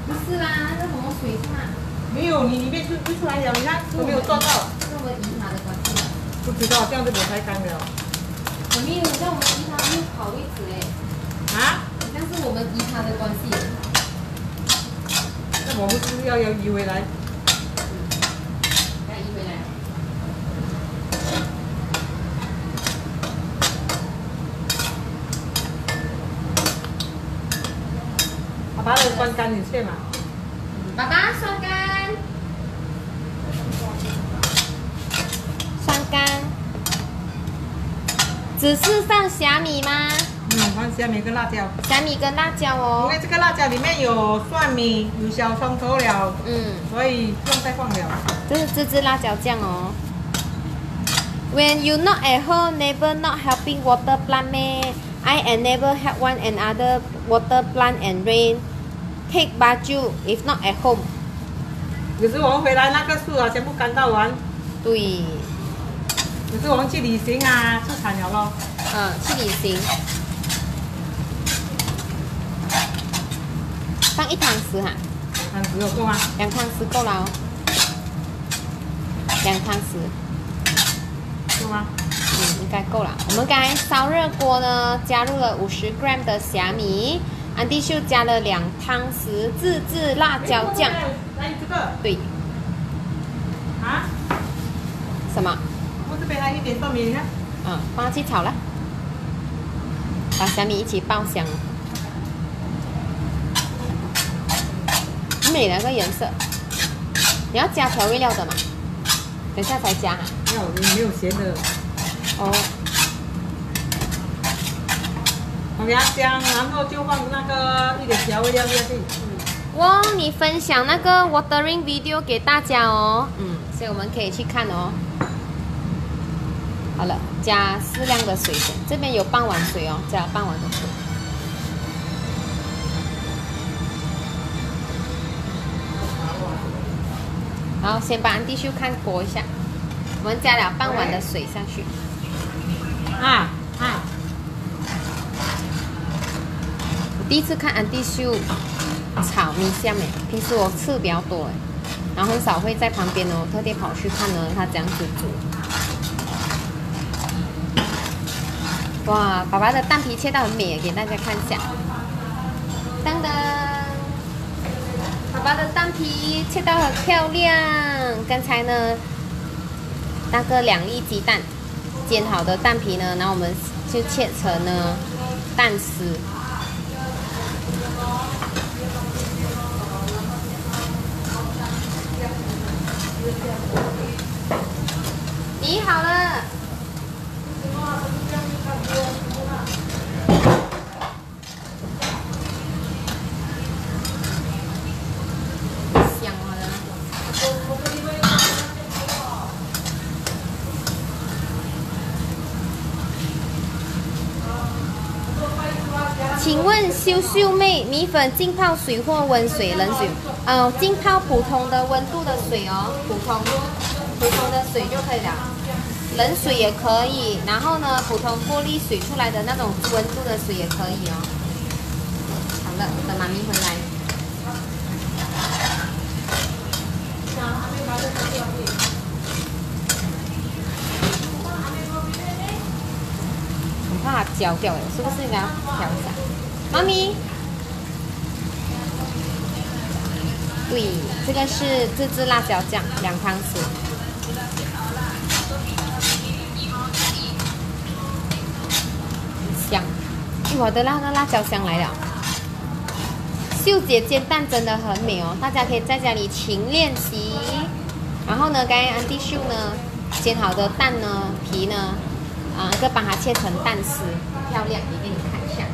不是啦，那什么水是吗？没有，你里面就就出来了，你看都没有撞到。是我们姨妈的关系。不知道，这样子我才干了。我没有，像我们姨妈没有跑位置哎，啊？好像是我们姨妈的关系。那我们是不是要要移回来？要移回来。把把它关干，你去嘛。爸爸涮干，涮干，只是放虾米吗？嗯，放虾米跟辣椒。虾米跟辣椒哦因哦为。这个辣椒里面有蒜米，有小葱头了，嗯，所以不用再放了。这是自制辣椒酱哦。When you not at home, neighbor not helping water plant me. I and neighbor help one another water plant and rain. Take baju if not at home. 有时我们回来那个树啊，全部干到完。对，有时我们去旅行啊，出产了咯。嗯，去旅行。放一汤匙哈，汤匙有够吗？两汤匙够了哦。两汤匙，够吗？嗯，应该够了。我们刚才烧热锅呢，加入了五十 gram 的虾米，安迪秀加了两汤匙自制辣椒酱。来这个对，啊，什么？我这边还有一点蒜米，你看。嗯，帮它去炒了，把小米一起爆香。很美的那个颜色。你要加调味料的嘛？等下才加哈。没有，没有咸的。哦，我给它香，然后就放那个一点调味料下去。哇，你分享那个 watering video 给大家哦。嗯，所以我们可以去看哦。好了，加适量的水先，这边有半碗水哦，加半碗的水。然后先把安迪秀看锅一下，我们加了半碗的水下去。啊啊！我第一次看安迪秀炒米线诶，平时我吃比较多诶，然后很少会在旁边哦，特地跑去看呢他这样子煮。哇，爸爸的蛋皮切到很美，给大家看一下。噔噔，爸爸的蛋皮切到很漂亮。刚才呢，那个两粒鸡蛋煎好的蛋皮呢，然后我们就切成呢蛋丝。你好了。香了。请问秀秀妹，米粉浸泡水或温水、冷水？呃，浸泡普通的温度的水哦，普通普通的水就可以了。冷水也可以，然后呢，普通玻璃水出来的那种温度的水也可以哦。好了，等妈咪回来。很怕它焦掉哎，是不是应该要调一下？妈咪，对，这个是自制辣椒酱，两汤匙。香，我的那个辣椒香来了。秀姐煎蛋真的很美哦，大家可以在家里勤练习。然后呢，刚才安迪秀呢煎好的蛋呢皮呢，啊，再把它切成蛋丝，漂亮，也给你看一下。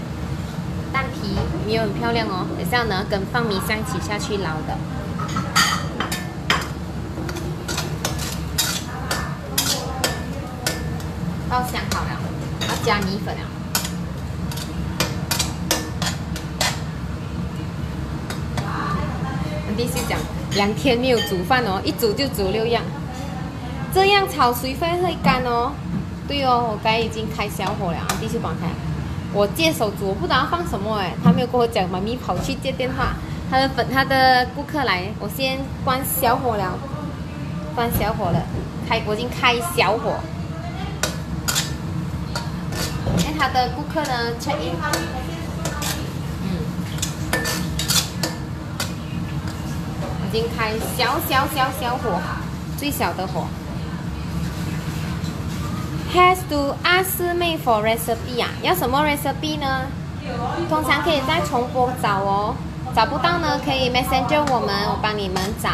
蛋皮没有很漂亮哦，等下呢跟放米香一起下去捞的。爆香好了，要加米粉了。安迪秀讲两天没有煮饭哦，一煮就煮六样，这样炒水分会干哦。对哦，我刚已经开小火了，安迪秀帮开。我借手煮，我不知道放什么哎，他没有跟我讲，妈咪跑去接电话，他的粉他的顾客来，我先关小火了，关小火了，开我已经开小火。哎，他的顾客呢？check in。嗯，已经开小小小小火，最小的火。Has to ask me for recipe 啊？要什么 recipe 呢？通常可以在重播找哦，找不到呢可以 messenger 我们，我帮你们找。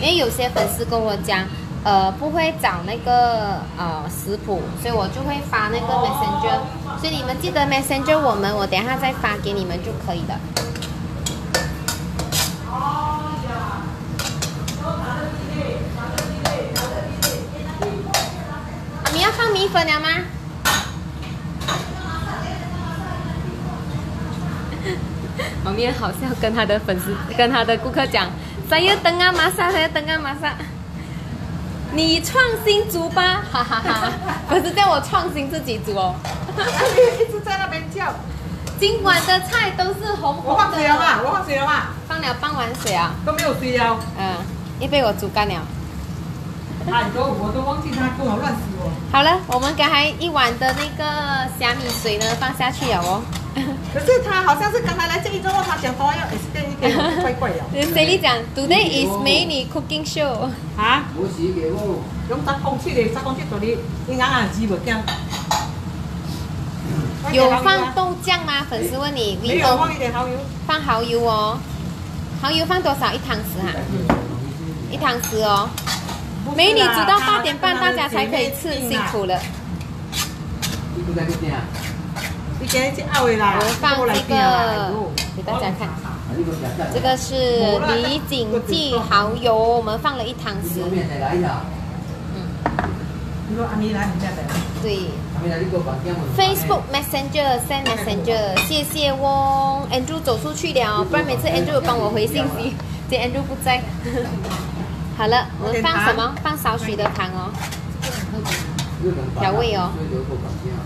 因为有些粉丝跟我讲，呃，不会找那个呃食谱，所以我就会发那个 messenger。所以你们记得 messenger 我们，我等一下再发给你们就可以了。粉了吗？旁边好像跟他的粉丝、跟他的顾客讲：“saya tengah masak, saya tengah masak。”你创新煮吧，哈哈哈！粉丝叫我创新自己煮哦。一直在那边叫。今晚的菜都是红我放水了吗？我放水了吗？放了半碗水啊，都没有水了。嗯，一被我煮干了。哎，都我都忘记他跟我乱洗我。好了，我们刚才一碗的那个虾米水呢放下去了哦。可是他好像是刚才来这一周，他讲说要一点，怪怪的。谁你讲？Today is mini cooking show。啊？冇事嘅喎，用十公尺的，十公尺做你，你硬硬煮不惊。有放豆酱吗？粉丝问你，没有放一点蚝油。放蚝油哦。蚝油放多少？一汤匙哈、一汤匙哦。美女煮到八点半，大家才可以吃，辛苦了。你不在嗰邊啊？你今日去澳的啦，我们放这个给大家看，这个是李锦记蚝油，我们放了一汤匙。对。，Facebook Messenger send Messenger，谢谢哦。Andrew 走出去了，不然每次 Andrew 帮我回信息，今天 Andrew 不在。好了，我们放什么？放少许的糖哦。调味哦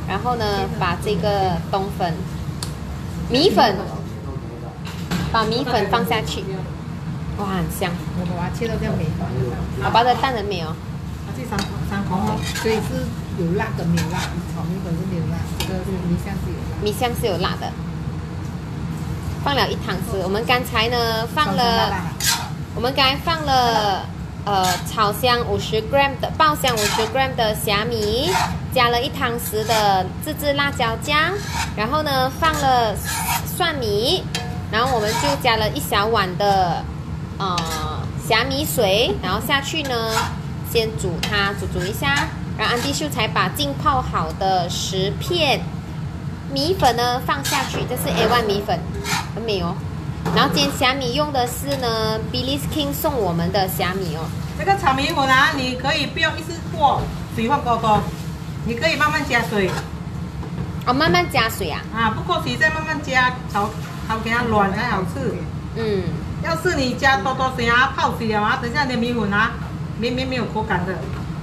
然后呢，把这个冬粉、米粉，把米粉放下去，哇，很香。我把它切到这样美，宝宝的蛋很美哦。它这三三红哦，所以是有辣的没有辣，炒米粉是没有辣，这个是米香是有辣。米香是有辣的，放了一汤匙。我们刚才呢放了，我们刚才放了呃炒香五十 gram 的爆香五十 gram 的虾米，加了一汤匙的自制辣椒酱，然后呢放了蒜米，然后我们就加了一小碗的呃虾米水，然后下去呢先煮它，煮煮一下，然后安迪秀才把浸泡好的十片。米粉呢放下去，这是 A1 米粉，很美哦。然后今天虾米用的是呢 Billy's King 送我们的虾米哦。这个炒米粉啊，你可以不用一次过水放高多，你可以慢慢加水哦，慢慢加水啊。啊，不过水再慢慢加，炒炒给它软才好吃。嗯，要是你加多多水啊，泡水了啊，等下你的米粉啊，绵绵没有口感的。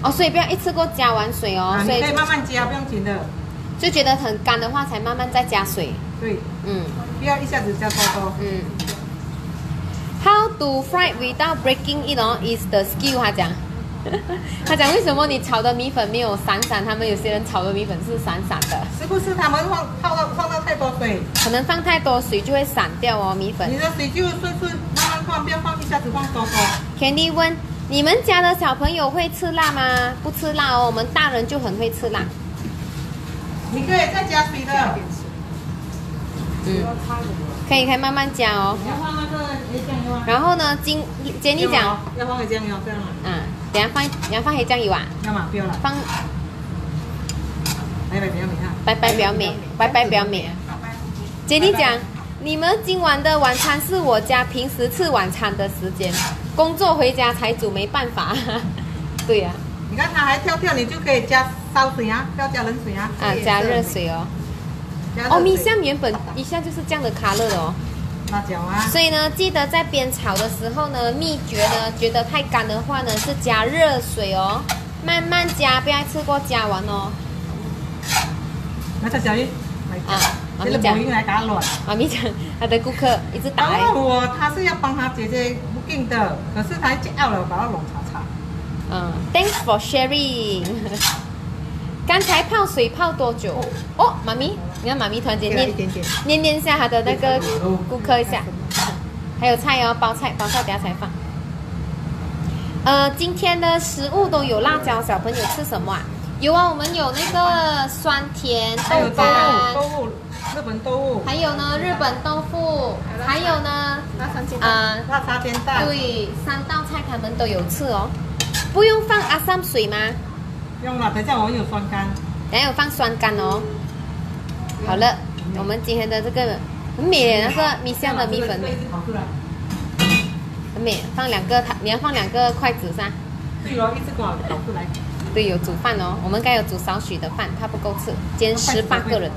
哦，所以不要一次过加完水哦，啊，所以你可以慢慢加，不用紧的。就觉得很干的话，才慢慢再加水。对，嗯不要一下子加多多。嗯。How to fry without breaking it on is the skill，他讲。他讲为什么你炒的米粉没有散散？他们有些人炒的米粉是散散的，是不是他们放泡到放到太多水？可能放太多水就会散掉哦，米粉你。的水就顺顺慢慢放，不要放一下子放多多。Candy 问：你们家的小朋友会吃辣吗？不吃辣哦，我们大人就很会吃辣。你可以再加水的。嗯，可以可以慢慢加哦。然后呢，今杰你讲，要放黑酱油，这样吗？啊，等下放，你要放黑酱油啊，要吗？不要了，放来来，不要你看。白白比较美，白白比较美。杰尼讲，你们今晚的晚餐是我家平时吃晚餐的时间，工作回家才煮，没办法。对呀、你看他还跳跳，你就可以加烧水啊，不要加冷水啊。啊，加热。水哦。哦，米香原本一下就是这样的卡乐的哦。辣椒啊。所以呢，记得在煸炒的时候呢，秘诀呢，觉得太干的话呢，是加热水哦，慢慢加，不要一次过加完哦。那个小玉，来啊加，这个播音来给他乱。妈咪讲，他的顾客一直打来然，后我他是要帮他姐姐不定的，可是他加了，把它弄叉叉。嗯，Thanks for sharing。刚才泡水泡多久？哦，妈咪，你看妈咪突然间念。念念一下他的那个顾客一下，还有菜哦，包菜包菜等下才放。呃，今天的食物都有辣椒，小朋友吃什么啊？有啊，我们有那个酸甜豆还有豆腐，干，豆腐，日本豆腐，还有呢日本豆腐，还有呢。啊、辣沙煎蛋。对，三道菜他们都有吃哦。不用放阿三水吗？用了，等一下我有酸干。等下有放酸干哦。好了，我们今天的这个很美，那个米香的米粉。很美，放两个，它你要放两个筷子噻。对了，一直给我跑出来。对，有煮饭哦，我们该有煮少许的饭，怕不够吃。今天十八个人。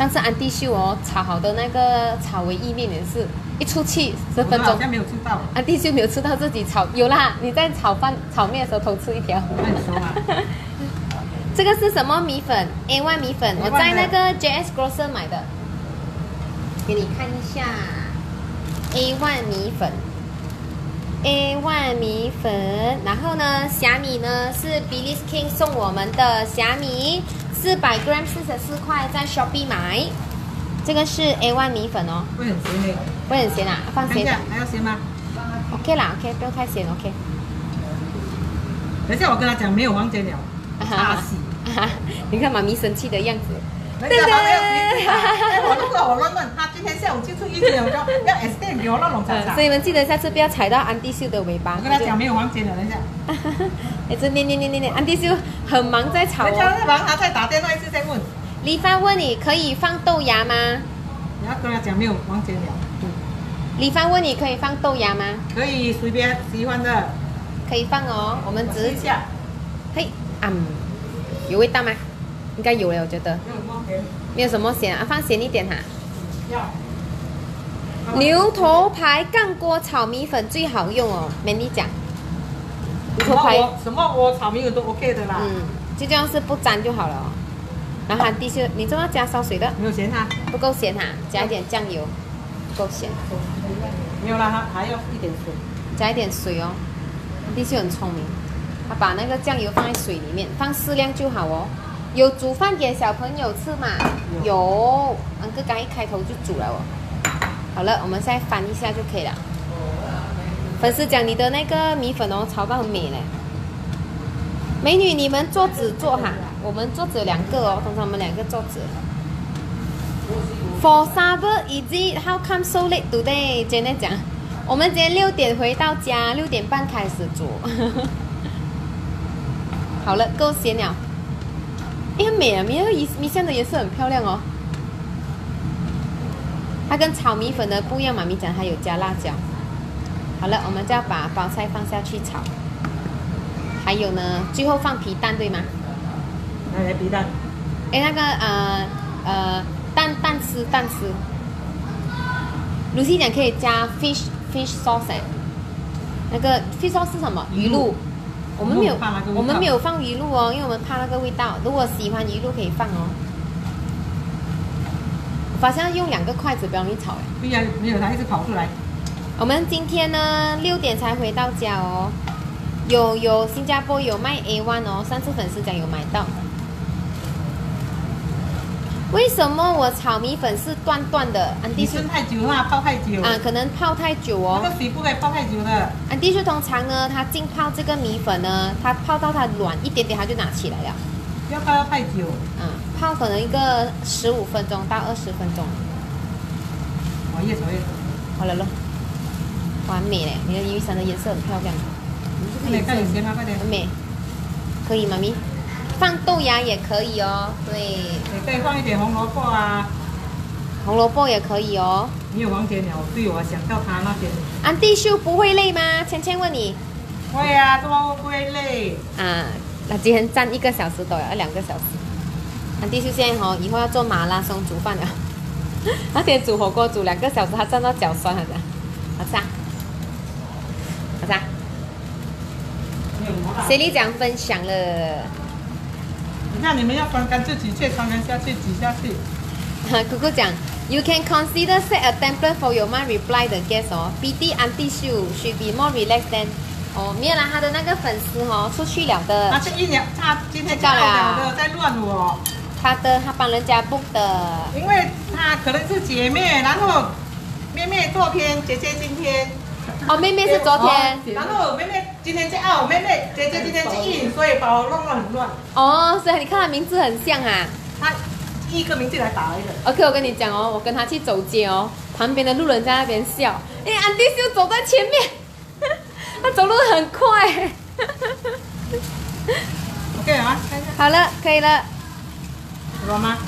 上次安迪秀哦，炒好的那个炒唯意面也是，一出去十分钟我好，像没有吃到。安迪秀没有吃到自己炒，有啦，你在炒饭炒面的时候偷吃一条。那你说啊？这个是什么米粉？A one 米粉，我在那个 JS Grocer 买的，给你看一下。A one 米粉，A one 米粉，然后呢，虾米呢是 Billy's King 送我们的虾米，四百 gram 四十四块，在 Shopee 买。这个是 A one 米粉哦，会很咸嘞。不会很咸啊，放咸的还要咸吗？，OK 啦，OK，不用太咸，OK。等一下我跟他讲没有房间了，擦洗。你看妈咪生气的样子。人家他们要洗哎，我如果我乱乱，他今天下午就出一点，我就要 S D 给我那种擦擦嗯所。以你们记得下次不要踩到安迪秀的尾巴。我跟他讲没有黄剪了，等一下。一直念念念念念，安迪秀很忙在炒哦。在忙，他在打电话一直在问，李帆问你可以放豆芽吗？你要跟他讲没有黄剪了，李帆问你可以放豆芽吗？可以随便喜欢的，可以放哦，我们只是试一下。嘿，嗯，有味道吗？应该有了，我觉得没有什么咸啊，放咸一点哈。要。牛头牌干锅炒米粉最好用哦，Mandy 讲。牛头牌，什么锅炒米粉都 OK 的啦，嗯，就这样是不粘就好了哦。然后安迪秀，你这要加烧水的，没有咸哈，不够咸哈，加一点酱油，不够咸。没有啦，还还要一点水。加一点水哦。弟秀很聪明，他把那个酱油放在水里面，放适量就好哦。有煮饭给小朋友吃嘛？有，安哥刚一开头就煮了哦。好了，我们现在翻一下就可以了。粉丝讲你的那个米粉哦，炒到很美嘞。美女，你们桌子坐哈，我们桌子有两个哦，通常我们两个桌子。For supper is it? How come so late today? 今天讲，我们今天六点回到家，六点半开始煮。好了，够咸了。哎，很美啊，米那个米米线的颜色很漂亮哦。它跟炒米粉的不一样，妈咪讲它有加辣椒。好了，我们就要把包菜放下去炒。还有呢，最后放皮蛋对吗？来来，皮蛋，哎，那个呃呃蛋蛋丝蛋丝，Lucy 讲可以加 fish fish sauce，哎那个 fish sauce 是什么？鱼露。我们没有我们没有放鱼露哦，因为我们怕那个味道。如果喜欢鱼露可以放哦。我发现要用两个筷子比较容易炒哎。对呀，没有它一直跑出来。我们今天呢六点才回到家哦，有有新加坡有卖 A one 哦，上次粉丝讲有买到。为什么我炒米粉是断断的？安迪是太久啦，泡太久。啊，可能泡太久哦那。个水不可以泡太久的。安迪是通常呢，它浸泡这个米粉呢，它泡到它软一点点，它就拿起来了。不要泡到太久。嗯，泡可能一个十五分钟到二十分钟，哦，越炒越熟。好了咯，完美嘞！你的鱼伞的颜色很漂亮，快点，快点咸吗？快点。很美，可以妈咪，放豆芽也可以哦，对，你可以放一点红萝卜啊。红萝卜也可以哦。你有王姐鸟，对我想到他那边。安弟秀不会累吗？芊芊问你会啊，这么会不会累？啊，那今天站一个小时都要两个小时。安弟秀现在哦，以后要做马拉松煮饭了。那天煮火锅煮两个小时，他站到脚酸了的，好吃啊，好吃啊。谁里讲分享了？你看你们要翻干就挤去，翻干下去挤下去。姑姑讲，You can consider set a template for your mind reply the guest 哦。BD Auntie Shu should be more relaxed than 哦，没有啦，他的那个粉丝哦出去了的他，这一年，他今天到了的在乱我，他的他帮人家 book 的，因为他可能是姐妹，然后妹妹昨天，姐姐今天，哦，妹妹是昨天，然后妹妹今天在澳，妹妹姐姐今天去印，所以把我弄得很乱。哦，所以你看他名字很像啊。他一个名字来打一个。OK，我跟你讲哦，我跟他去走街哦，旁边的路人在那边笑，因为安迪就走在前面，他走路很快。OK 啊，看一下，好了，可以了。有吗？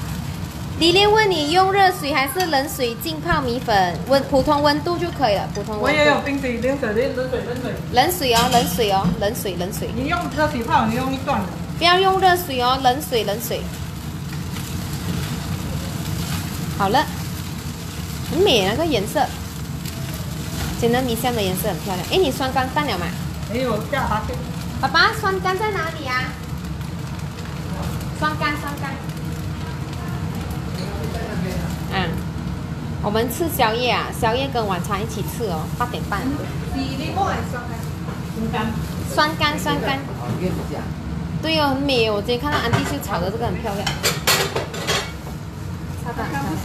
李莲问你用热水还是冷水浸泡米粉？温普通温度就可以了，普通我温度。也有冰水、冷水、冷冷水、冷水。冷水哦，冷水哦，冷水冷水，你用热水泡，你用一段的。不要用热水哦，冷水冷水。好了，很美那个颜色，简单米香的颜色很漂亮。哎，你酸干淡了吗？没有下滑去。爸爸，酸干在哪里啊？酸干，酸干。我们吃宵夜啊，宵夜跟晚餐一起吃哦，八点半。酸干，酸干。对哦，很美哦。我今天看到安迪秀炒的这个很漂亮。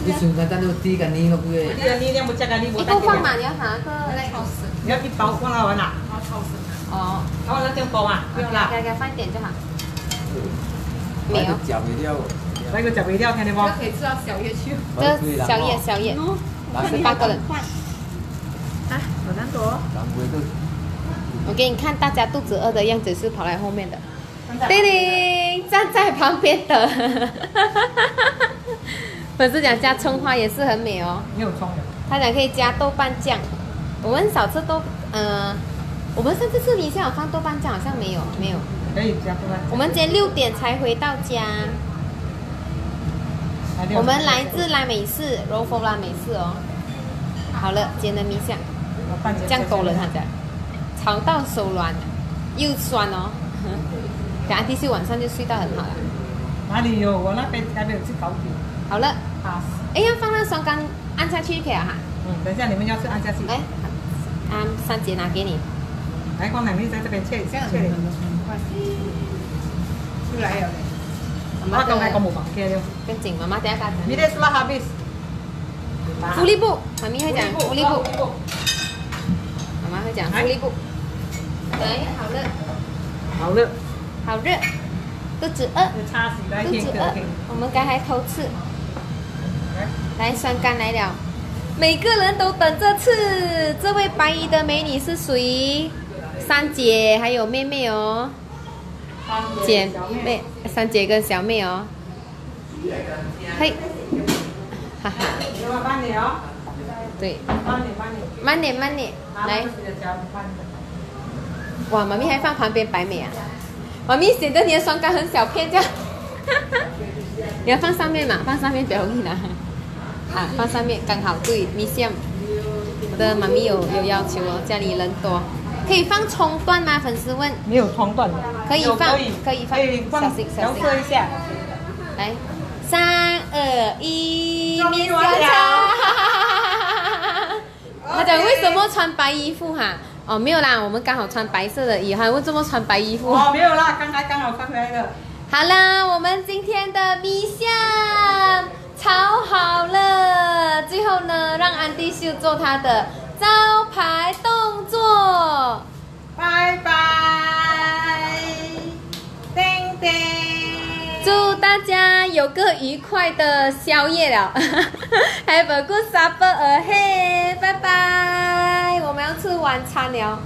你想干单都低干你都不两不加干，你一共 放嘛？你要拿个你要一包放到完啦。哦，然后那电包嘛，不用啦。给给放一点就好。没有。来个脚肥料，听见不？可以吃到宵夜去。这宵夜宵夜，十八个人。啊，有难多。咱不会都。我给你看大家肚子饿的样子是跑来后面的。叮铃，站在旁边的。粉丝讲加葱花也是很美哦。没有葱。他讲可以加豆瓣酱，我们少吃豆，呃，我们上次吃米线有放豆瓣酱，好像没有，没有。可以加豆瓣我们今天六点才回到家，我们来自拉美市，柔佛拉美市哦。好了，今天的米线酱够了，他讲，炒到手软，又酸哦。等下第四晚上就睡到很好了。哪里有？我那边还没有去搞酒。好了，啊，哎，呀放那双缸按下去可以了哈。嗯，等一下你们要是按下去。来，啊，三姐拿给你。来，光奶妹在这边切切。快。出来了嘞。我剛才講冇房嘅了。跟紧，妈妈等下打你哋 sudah habis。福利部，妈咪会讲福利部，部。妈妈会讲福利部。来，好热，好了，好热，肚子饿，肚子饿我们刚才偷吃。來，来，酸干来了，每个人都等这次。这位白衣的美女是谁？三姐还有妹妹哦，姐妹，三姐跟小妹哦。嘿，哈哈，慢點哦，对，慢点慢点。慢点慢点，来。哇，妈咪还放旁边白美啊！妈咪显得你的双干很小片这样。你要放上面嘛，放上面比较容易拿。啊，放上面刚好对米线。我的妈咪有有要求哦，家里人多，可以放葱段吗？粉丝问。没有葱段的。可以放可以放可以放小心小心調色一下。来，三二一，终于米小完了乔。他讲为什么穿白衣服哈？哦，没有啦，我们刚好穿白色的衣，还问怎么穿白衣服？哦，没有啦，刚才刚好穿回来的。好啦，我们今天的米线炒好了，最后呢，让安迪秀做他的招牌动作。拜拜，叮叮。祝大家有个愉快的宵夜了，Have a good supper ahead，拜拜，我们要吃晚餐了。